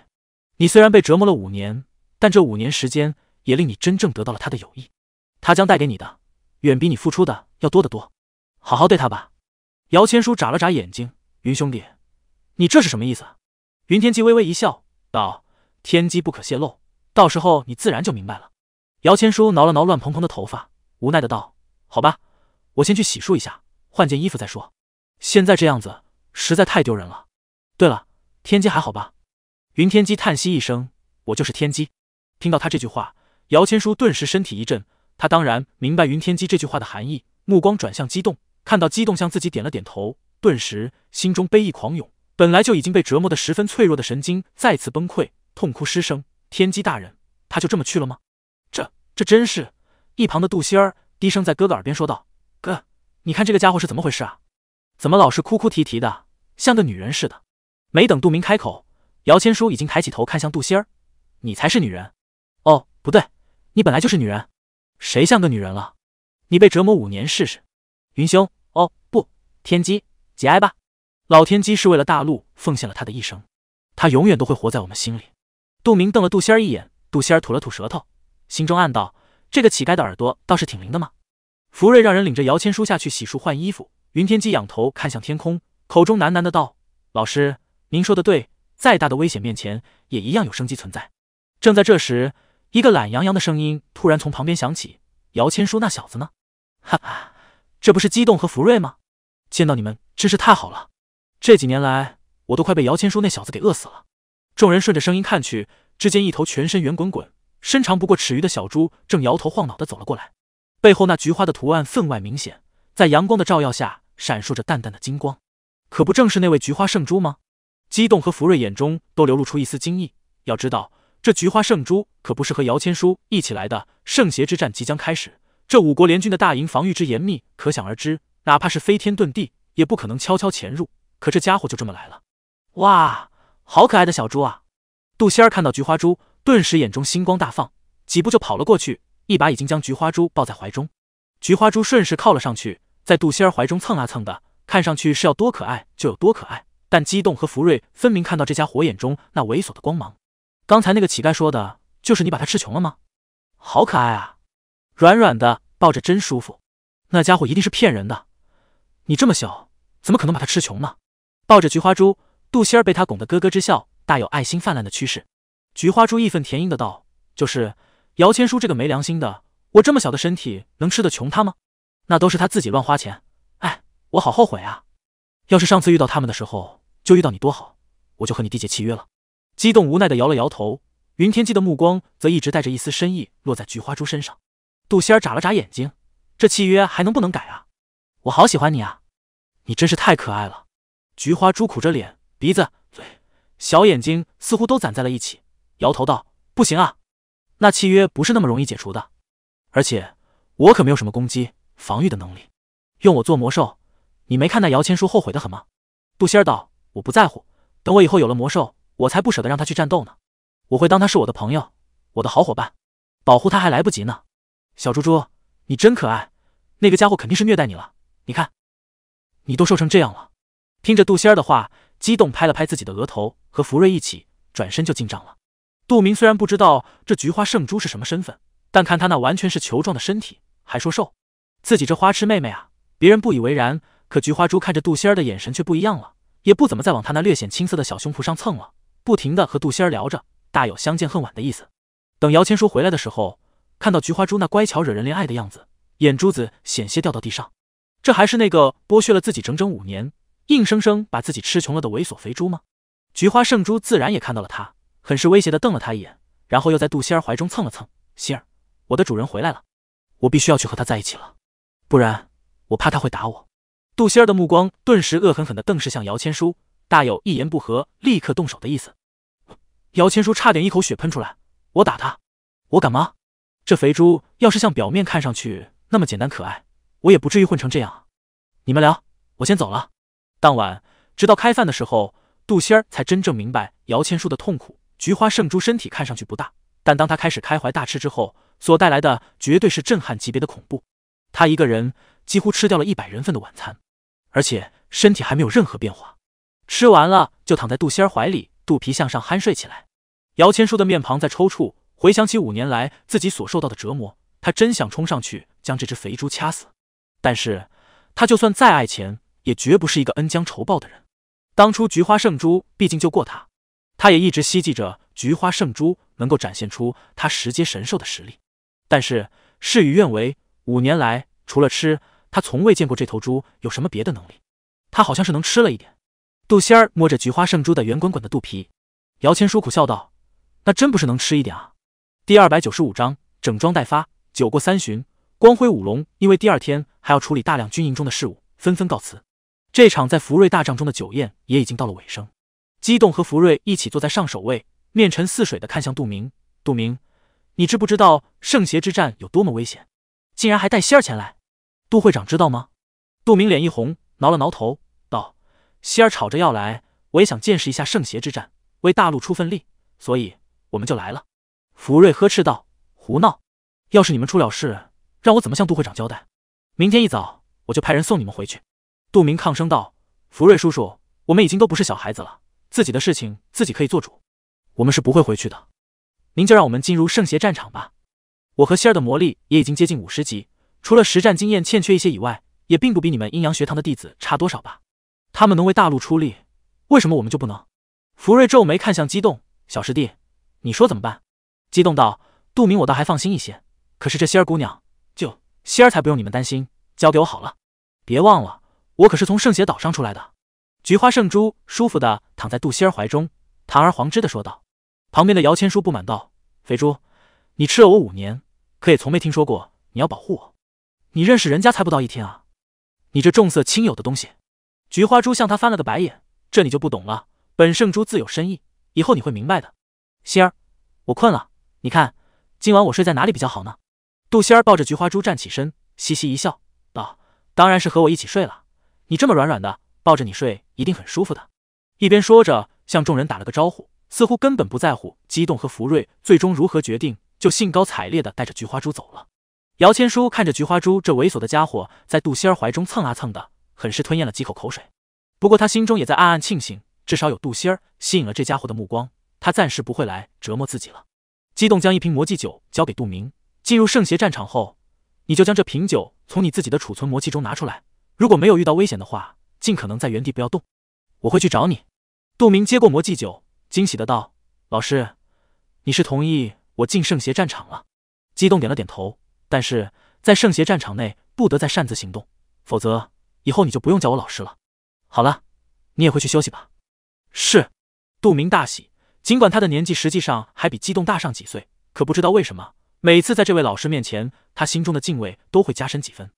你虽然被折磨了五年，但这五年时间也令你真正得到了他的友谊，他将带给你的，远比你付出的要多得多。好好对他吧。”姚千书眨了眨眼睛：“云兄弟，你这是什么意思？”云天机微微一笑，道：“天机不可泄露，到时候你自然就明白了。”姚千书挠了挠乱蓬蓬的头发，无奈的道：“好吧，我先去洗漱一下，换件衣服再说。现在这样子实在太丢人了。对了，天机还好吧？”云天机叹息一声：“我就是天机。”听到他这句话，姚千书顿时身体一震。他当然明白云天机这句话的含义，目光转向激动，看到激动向自己点了点头，顿时心中悲意狂涌。本来就已经被折磨的十分脆弱的神经再次崩溃，痛哭失声。天机大人，他就这么去了吗？这这真是……一旁的杜心儿低声在哥哥耳边说道：“哥，你看这个家伙是怎么回事啊？怎么老是哭哭啼啼的，像个女人似的？”没等杜明开口，姚千书已经抬起头看向杜心儿：“你才是女人？哦，不对，你本来就是女人。谁像个女人了？你被折磨五年试试？”云兄，哦不，天机，节哀吧。老天机是为了大陆奉献了他的一生，他永远都会活在我们心里。杜明瞪了杜仙儿一眼，杜仙儿吐了吐舌头，心中暗道：这个乞丐的耳朵倒是挺灵的嘛。福瑞让人领着姚千书下去洗漱换衣服，云天机仰头看向天空，口中喃喃的道：“老师，您说的对，再大的危险面前，也一样有生机存在。”正在这时，一个懒洋洋的声音突然从旁边响起：“姚千书那小子呢？哈哈，这不是激动和福瑞吗？见到你们真是太好了。”这几年来，我都快被姚千书那小子给饿死了。众人顺着声音看去，只见一头全身圆滚滚、身长不过尺余的小猪正摇头晃脑的走了过来，背后那菊花的图案分外明显，在阳光的照耀下闪烁着淡淡的金光，可不正是那位菊花圣猪吗？激动和福瑞眼中都流露出一丝惊异。要知道，这菊花圣猪可不是和姚千书一起来的。圣邪之战即将开始，这五国联军的大营防御之严密，可想而知。哪怕是飞天遁地，也不可能悄悄潜入。可这家伙就这么来了，哇，好可爱的小猪啊！杜仙儿看到菊花猪，顿时眼中星光大放，几步就跑了过去，一把已经将菊花猪抱在怀中。菊花猪顺势靠了上去，在杜仙儿怀中蹭啊蹭的，看上去是要多可爱就有多可爱。但激动和福瑞分明看到这家伙眼中那猥琐的光芒。刚才那个乞丐说的就是你把他吃穷了吗？好可爱啊，软软的，抱着真舒服。那家伙一定是骗人的，你这么小，怎么可能把他吃穷呢？抱着菊花猪，杜仙儿被他拱得咯咯直笑，大有爱心泛滥的趋势。菊花猪义愤填膺的道：“就是姚千书这个没良心的，我这么小的身体能吃得穷他吗？那都是他自己乱花钱。哎，我好后悔啊！要是上次遇到他们的时候就遇到你多好，我就和你缔结契约了。”激动无奈的摇了摇头，云天机的目光则一直带着一丝深意落在菊花猪身上。杜仙儿眨了眨眼睛，这契约还能不能改啊？我好喜欢你啊，你真是太可爱了。菊花猪苦着脸、鼻子、嘴、小眼睛似乎都攒在了一起，摇头道：“不行啊，那契约不是那么容易解除的。而且我可没有什么攻击、防御的能力，用我做魔兽，你没看那姚千书后悔的很吗？”杜仙儿道：“我不在乎，等我以后有了魔兽，我才不舍得让他去战斗呢。我会当他是我的朋友，我的好伙伴，保护他还来不及呢。”小猪猪，你真可爱，那个家伙肯定是虐待你了。你看，你都瘦成这样了。听着杜仙儿的话，激动拍了拍自己的额头，和福瑞一起转身就进帐了。杜明虽然不知道这菊花圣珠是什么身份，但看他那完全是球状的身体，还说瘦，自己这花痴妹妹啊，别人不以为然，可菊花猪看着杜仙儿的眼神却不一样了，也不怎么再往他那略显青涩的小胸脯上蹭了，不停的和杜仙儿聊着，大有相见恨晚的意思。等姚千书回来的时候，看到菊花猪那乖巧惹人怜爱的样子，眼珠子险些掉到地上。这还是那个剥削了自己整整五年。硬生生把自己吃穷了的猥琐肥猪吗？菊花圣猪自然也看到了他，很是威胁的瞪了他一眼，然后又在杜仙儿怀中蹭了蹭。仙儿，我的主人回来了，我必须要去和他在一起了，不然我怕他会打我。杜仙儿的目光顿时恶狠狠的瞪视向姚千书，大有一言不合立刻动手的意思。姚千书差点一口血喷出来，我打他，我敢吗？这肥猪要是像表面看上去那么简单可爱，我也不至于混成这样。你们聊，我先走了。当晚，直到开饭的时候，杜仙儿才真正明白姚千书的痛苦。菊花圣珠身体看上去不大，但当他开始开怀大吃之后，所带来的绝对是震撼级别的恐怖。他一个人几乎吃掉了一百人份的晚餐，而且身体还没有任何变化。吃完了就躺在杜仙儿怀里，肚皮向上酣睡起来。姚千书的面庞在抽搐，回想起五年来自己所受到的折磨，他真想冲上去将这只肥猪掐死。但是他就算再爱钱。也绝不是一个恩将仇报的人。当初菊花圣珠毕竟救过他，他也一直希冀着菊花圣珠能够展现出他十阶神兽的实力。但是事与愿违，五年来除了吃，他从未见过这头猪有什么别的能力。他好像是能吃了一点。杜仙儿摸着菊花圣珠的圆滚滚的肚皮，姚谦舒苦笑道：“那真不是能吃一点啊。”第二百九十五章整装待发。酒过三巡，光辉五龙因为第二天还要处理大量军营中的事务，纷纷告辞。这场在福瑞大帐中的酒宴也已经到了尾声，激动和福瑞一起坐在上首位，面沉似水的看向杜明。杜明，你知不知道圣邪之战有多么危险？竟然还带仙儿前来。杜会长知道吗？杜明脸一红，挠了挠头，道：“仙儿吵着要来，我也想见识一下圣邪之战，为大陆出份力，所以我们就来了。”福瑞呵斥道：“胡闹！要是你们出了事，让我怎么向杜会长交代？明天一早，我就派人送你们回去。杜明抗声道：“福瑞叔叔，我们已经都不是小孩子了，自己的事情自己可以做主，我们是不会回去的。您就让我们进入圣邪战场吧。我和希儿的魔力也已经接近五十级，除了实战经验欠缺一些以外，也并不比你们阴阳学堂的弟子差多少吧。他们能为大陆出力，为什么我们就不能？”福瑞皱眉看向激动小师弟，你说怎么办？激动道：“杜明，我倒还放心一些。可是这希儿姑娘，就希儿才不用你们担心，交给我好了。别忘了，我可是从圣邪岛上出来的。”菊花圣珠舒服的躺在杜希儿怀中，堂而皇之的说道。旁边的姚千书不满道：“肥猪，你吃了我五年，可也从没听说过你要保护我。你认识人家才不到一天啊！你这重色轻友的东西！”菊花猪向他翻了个白眼：“这你就不懂了。”本圣珠自有深意，以后你会明白的。仙儿，我困了，你看今晚我睡在哪里比较好呢？杜仙儿抱着菊花珠站起身，嘻嘻一笑，道：“当然是和我一起睡了。你这么软软的，抱着你睡一定很舒服的。”一边说着，向众人打了个招呼，似乎根本不在乎激动和福瑞最终如何决定，就兴高采烈的带着菊花珠走了。姚千书看着菊花珠这猥琐的家伙在杜仙儿怀中蹭啊蹭的，很是吞咽了几口口水。不过他心中也在暗暗庆幸。至少有杜仙儿吸引了这家伙的目光，他暂时不会来折磨自己了。激动将一瓶魔祭酒交给杜明，进入圣邪战场后，你就将这瓶酒从你自己的储存魔器中拿出来。如果没有遇到危险的话，尽可能在原地不要动。我会去找你。杜明接过魔祭酒，惊喜的道：“老师，你是同意我进圣邪战场了？”激动点了点头，但是在圣邪战场内不得再擅自行动，否则以后你就不用叫我老师了。好了，你也回去休息吧。是，杜明大喜。尽管他的年纪实际上还比激动大上几岁，可不知道为什么，每次在这位老师面前，他心中的敬畏都会加深几分。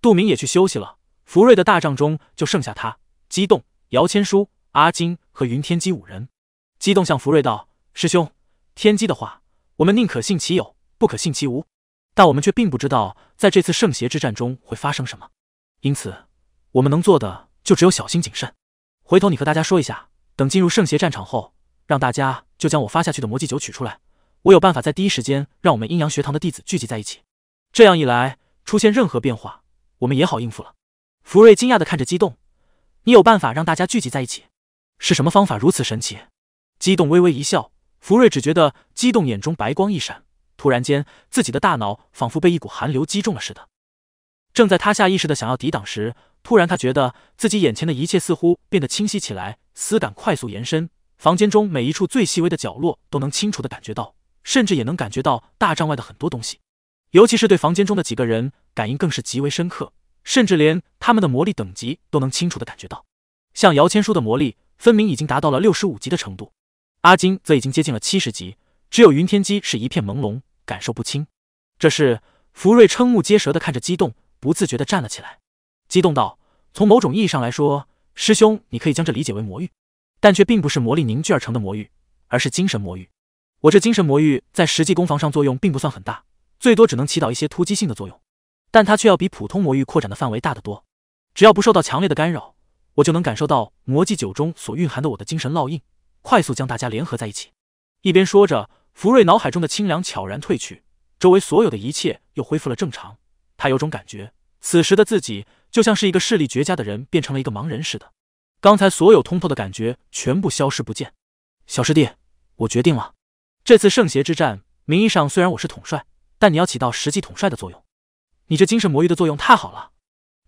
杜明也去休息了。福瑞的大帐中就剩下他、激动、姚千书、阿金和云天机五人。激动向福瑞道：“师兄，天机的话，我们宁可信其有，不可信其无。但我们却并不知道在这次圣邪之战中会发生什么，因此我们能做的就只有小心谨慎。回头你和大家说一下。”等进入圣邪战场后，让大家就将我发下去的魔祭酒取出来。我有办法在第一时间让我们阴阳学堂的弟子聚集在一起。这样一来，出现任何变化，我们也好应付了。福瑞惊讶的看着激动：“你有办法让大家聚集在一起？是什么方法如此神奇？”激动微微一笑。福瑞只觉得激动眼中白光一闪，突然间自己的大脑仿佛被一股寒流击中了似的。正在他下意识的想要抵挡时，突然他觉得自己眼前的一切似乎变得清晰起来。思感快速延伸，房间中每一处最细微的角落都能清楚的感觉到，甚至也能感觉到大帐外的很多东西。尤其是对房间中的几个人，感应更是极为深刻，甚至连他们的魔力等级都能清楚的感觉到。像姚千书的魔力，分明已经达到了六十五级的程度，阿金则已经接近了七十级，只有云天机是一片朦胧，感受不清。这时，福瑞瞠目结舌的看着激动，不自觉的站了起来，激动道：“从某种意义上来说。”师兄，你可以将这理解为魔域，但却并不是魔力凝聚而成的魔域，而是精神魔域。我这精神魔域在实际攻防上作用并不算很大，最多只能起到一些突击性的作用，但它却要比普通魔域扩展的范围大得多。只要不受到强烈的干扰，我就能感受到魔祭酒中所蕴含的我的精神烙印，快速将大家联合在一起。一边说着，福瑞脑海中的清凉悄然褪去，周围所有的一切又恢复了正常。他有种感觉，此时的自己。就像是一个视力绝佳的人变成了一个盲人似的，刚才所有通透的感觉全部消失不见。小师弟，我决定了，这次圣邪之战，名义上虽然我是统帅，但你要起到实际统帅的作用。你这精神魔域的作用太好了，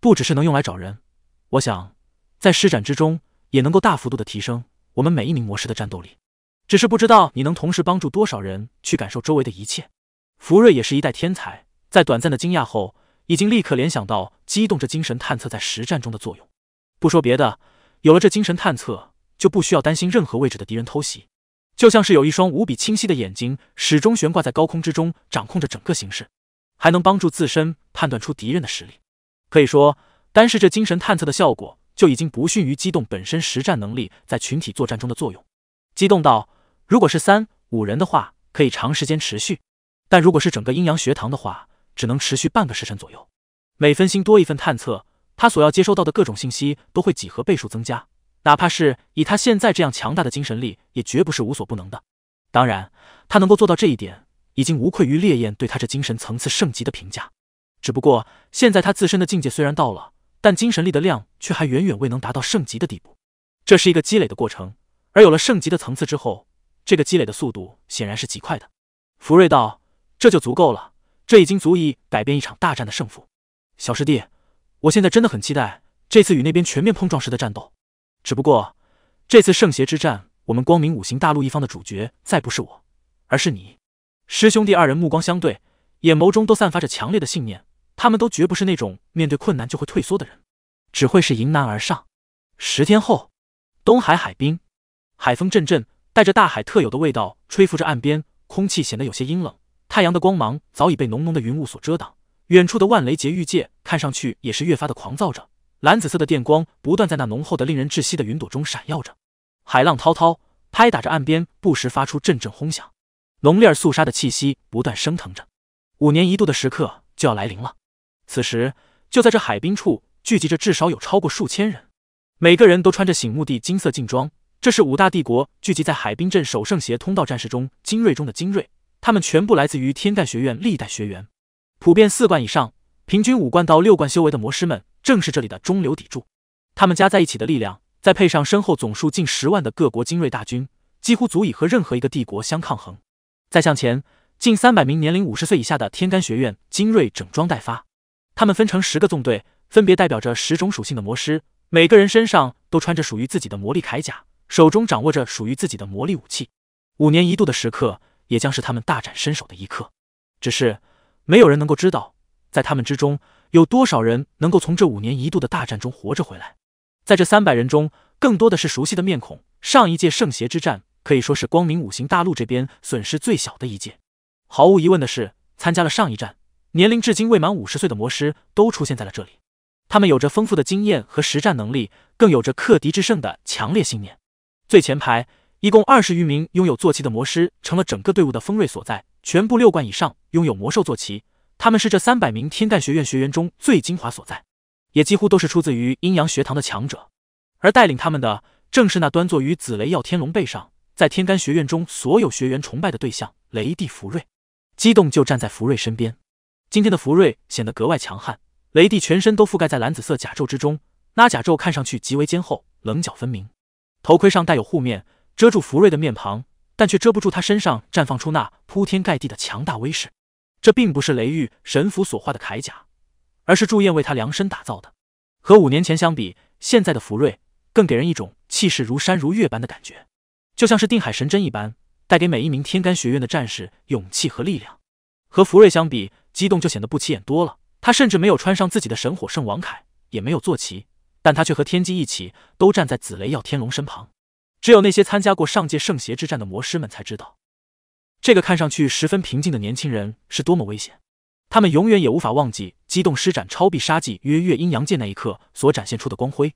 不只是能用来找人，我想在施展之中也能够大幅度的提升我们每一名魔师的战斗力。只是不知道你能同时帮助多少人去感受周围的一切。福瑞也是一代天才，在短暂的惊讶后。已经立刻联想到激动着精神探测在实战中的作用。不说别的，有了这精神探测，就不需要担心任何位置的敌人偷袭，就像是有一双无比清晰的眼睛，始终悬挂在高空之中，掌控着整个形势，还能帮助自身判断出敌人的实力。可以说，单是这精神探测的效果，就已经不逊于机动本身实战能力在群体作战中的作用。激动道：“如果是三五人的话，可以长时间持续；但如果是整个阴阳学堂的话，”只能持续半个时辰左右，每分心多一份探测，他所要接收到的各种信息都会几何倍数增加。哪怕是以他现在这样强大的精神力，也绝不是无所不能的。当然，他能够做到这一点，已经无愧于烈焰对他这精神层次圣级的评价。只不过现在他自身的境界虽然到了，但精神力的量却还远远未能达到圣级的地步。这是一个积累的过程，而有了圣级的层次之后，这个积累的速度显然是极快的。福瑞道：“这就足够了，这已经足以改变一场大战的胜负。”小师弟，我现在真的很期待这次与那边全面碰撞时的战斗。只不过，这次圣邪之战，我们光明五行大陆一方的主角再不是我，而是你。师兄弟二人目光相对，眼眸中都散发着强烈的信念。他们都绝不是那种面对困难就会退缩的人，只会是迎难而上。十天后，东海海滨，海风阵阵，带着大海特有的味道，吹拂着岸边，空气显得有些阴冷。太阳的光芒早已被浓浓的云雾所遮挡，远处的万雷劫域界看上去也是越发的狂躁着，蓝紫色的电光不断在那浓厚的、令人窒息的云朵中闪耀着。海浪滔滔，拍打着岸边，不时发出阵阵轰响，浓烈而肃杀的气息不断升腾着。五年一度的时刻就要来临了。此时，就在这海滨处聚集着至少有超过数千人，每个人都穿着醒目的金色劲装。这是五大帝国聚集在海滨镇守圣邪通道战士中精锐中的精锐，他们全部来自于天干学院历代学员，普遍四冠以上，平均五冠到六冠修为的魔师们，正是这里的中流砥柱。他们加在一起的力量，再配上身后总数近十万的各国精锐大军，几乎足以和任何一个帝国相抗衡。再向前，近三百名年龄五十岁以下的天干学院精锐整装待发。他们分成十个纵队，分别代表着十种属性的魔师，每个人身上都穿着属于自己的魔力铠甲，手中掌握着属于自己的魔力武器。五年一度的时刻，也将是他们大展身手的一刻。只是，没有人能够知道，在他们之中，有多少人能够从这五年一度的大战中活着回来。在这三百人中，更多的是熟悉的面孔。上一届圣邪之战可以说是光明五行大陆这边损失最小的一届。毫无疑问的是，参加了上一战。年龄至今未满五十岁的魔师都出现在了这里，他们有着丰富的经验和实战能力，更有着克敌制胜的强烈信念。最前排一共二十余名拥有坐骑的魔师，成了整个队伍的锋锐所在，全部六冠以上，拥有魔兽坐骑。他们是这三百名天干学院学员中最精华所在，也几乎都是出自于阴阳学堂的强者。而带领他们的，正是那端坐于紫雷耀天龙背上，在天干学院中所有学员崇拜的对象——雷帝福瑞。激动就站在福瑞身边。今天的福瑞显得格外强悍，雷帝全身都覆盖在蓝紫色甲胄之中，那甲胄看上去极为坚厚，棱角分明。头盔上带有护面，遮住福瑞的面庞，但却遮不住他身上绽放出那铺天盖地的强大威势。这并不是雷域神符所化的铠甲，而是祝燕为他量身打造的。和五年前相比，现在的福瑞更给人一种气势如山如岳般的感觉，就像是定海神针一般，带给每一名天干学院的战士勇气和力量。和福瑞相比，激动就显得不起眼多了。他甚至没有穿上自己的神火圣王铠，也没有坐骑，但他却和天机一起都站在紫雷耀天龙身旁。只有那些参加过上届圣邪之战的魔师们才知道，这个看上去十分平静的年轻人是多么危险。他们永远也无法忘记激动施展超必杀技约月阴阳剑那一刻所展现出的光辉。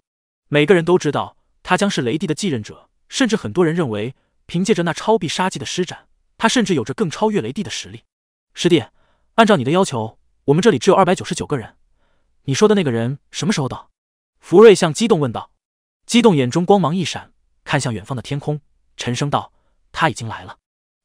每个人都知道他将是雷帝的继任者，甚至很多人认为，凭借着那超必杀技的施展，他甚至有着更超越雷帝的实力。师弟。按照你的要求，我们这里只有二百九十九个人。你说的那个人什么时候到？福瑞向激动问道。激动眼中光芒一闪，看向远方的天空，沉声道：“他已经来了。”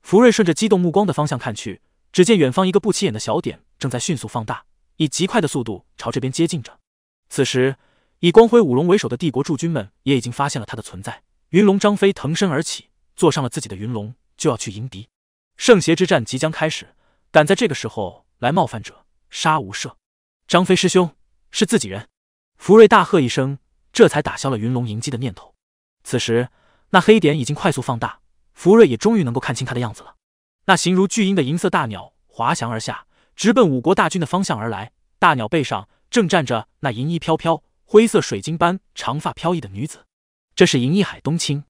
福瑞顺着激动目光的方向看去，只见远方一个不起眼的小点正在迅速放大，以极快的速度朝这边接近着。此时，以光辉五龙为首的帝国驻军们也已经发现了他的存在。云龙张飞腾身而起，坐上了自己的云龙，就要去迎敌。圣邪之战即将开始。敢在这个时候来冒犯者，杀无赦！张飞师兄是自己人！福瑞大喝一声，这才打消了云龙迎击的念头。此时，那黑点已经快速放大，福瑞也终于能够看清他的样子了。那形如巨鹰的银色大鸟滑翔而下，直奔五国大军的方向而来。大鸟背上正站着那银衣飘飘、灰色水晶般长发飘逸的女子，这是银翼海冬青。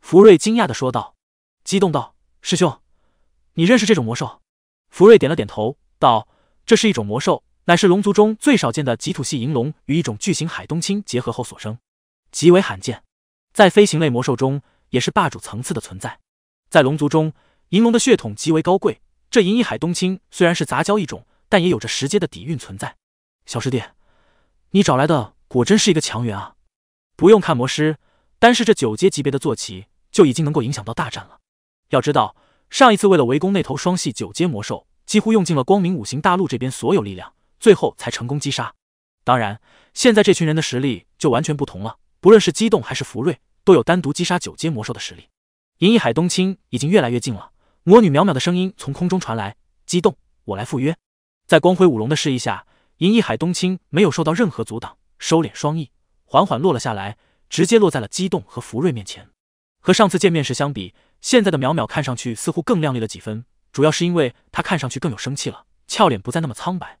福瑞惊讶的说道，激动道：“师兄，你认识这种魔兽？”福瑞点了点头，道：“这是一种魔兽，乃是龙族中最少见的极土系银龙与一种巨型海冬青结合后所生，极为罕见，在飞行类魔兽中也是霸主层次的存在。在龙族中，银龙的血统极为高贵。这银翼海冬青虽然是杂交一种，但也有着十阶的底蕴存在。小师弟，你找来的果真是一个强援啊！不用看魔师，单是这九阶级别的坐骑就已经能够影响到大战了。要知道。”上一次为了围攻那头双系九阶魔兽，几乎用尽了光明五行大陆这边所有力量，最后才成功击杀。当然，现在这群人的实力就完全不同了，不论是激动还是福瑞，都有单独击杀九阶魔兽的实力。银翼海冬青已经越来越近了，魔女淼淼的声音从空中传来：“激动，我来赴约。”在光辉舞龙的示意下，银翼海冬青没有受到任何阻挡，收敛双翼，缓缓落了下来，直接落在了激动和福瑞面前。和上次见面时相比，现在的淼淼看上去似乎更靓丽了几分，主要是因为她看上去更有生气了，俏脸不再那么苍白，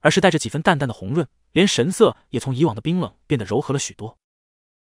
而是带着几分淡淡的红润，连神色也从以往的冰冷变得柔和了许多。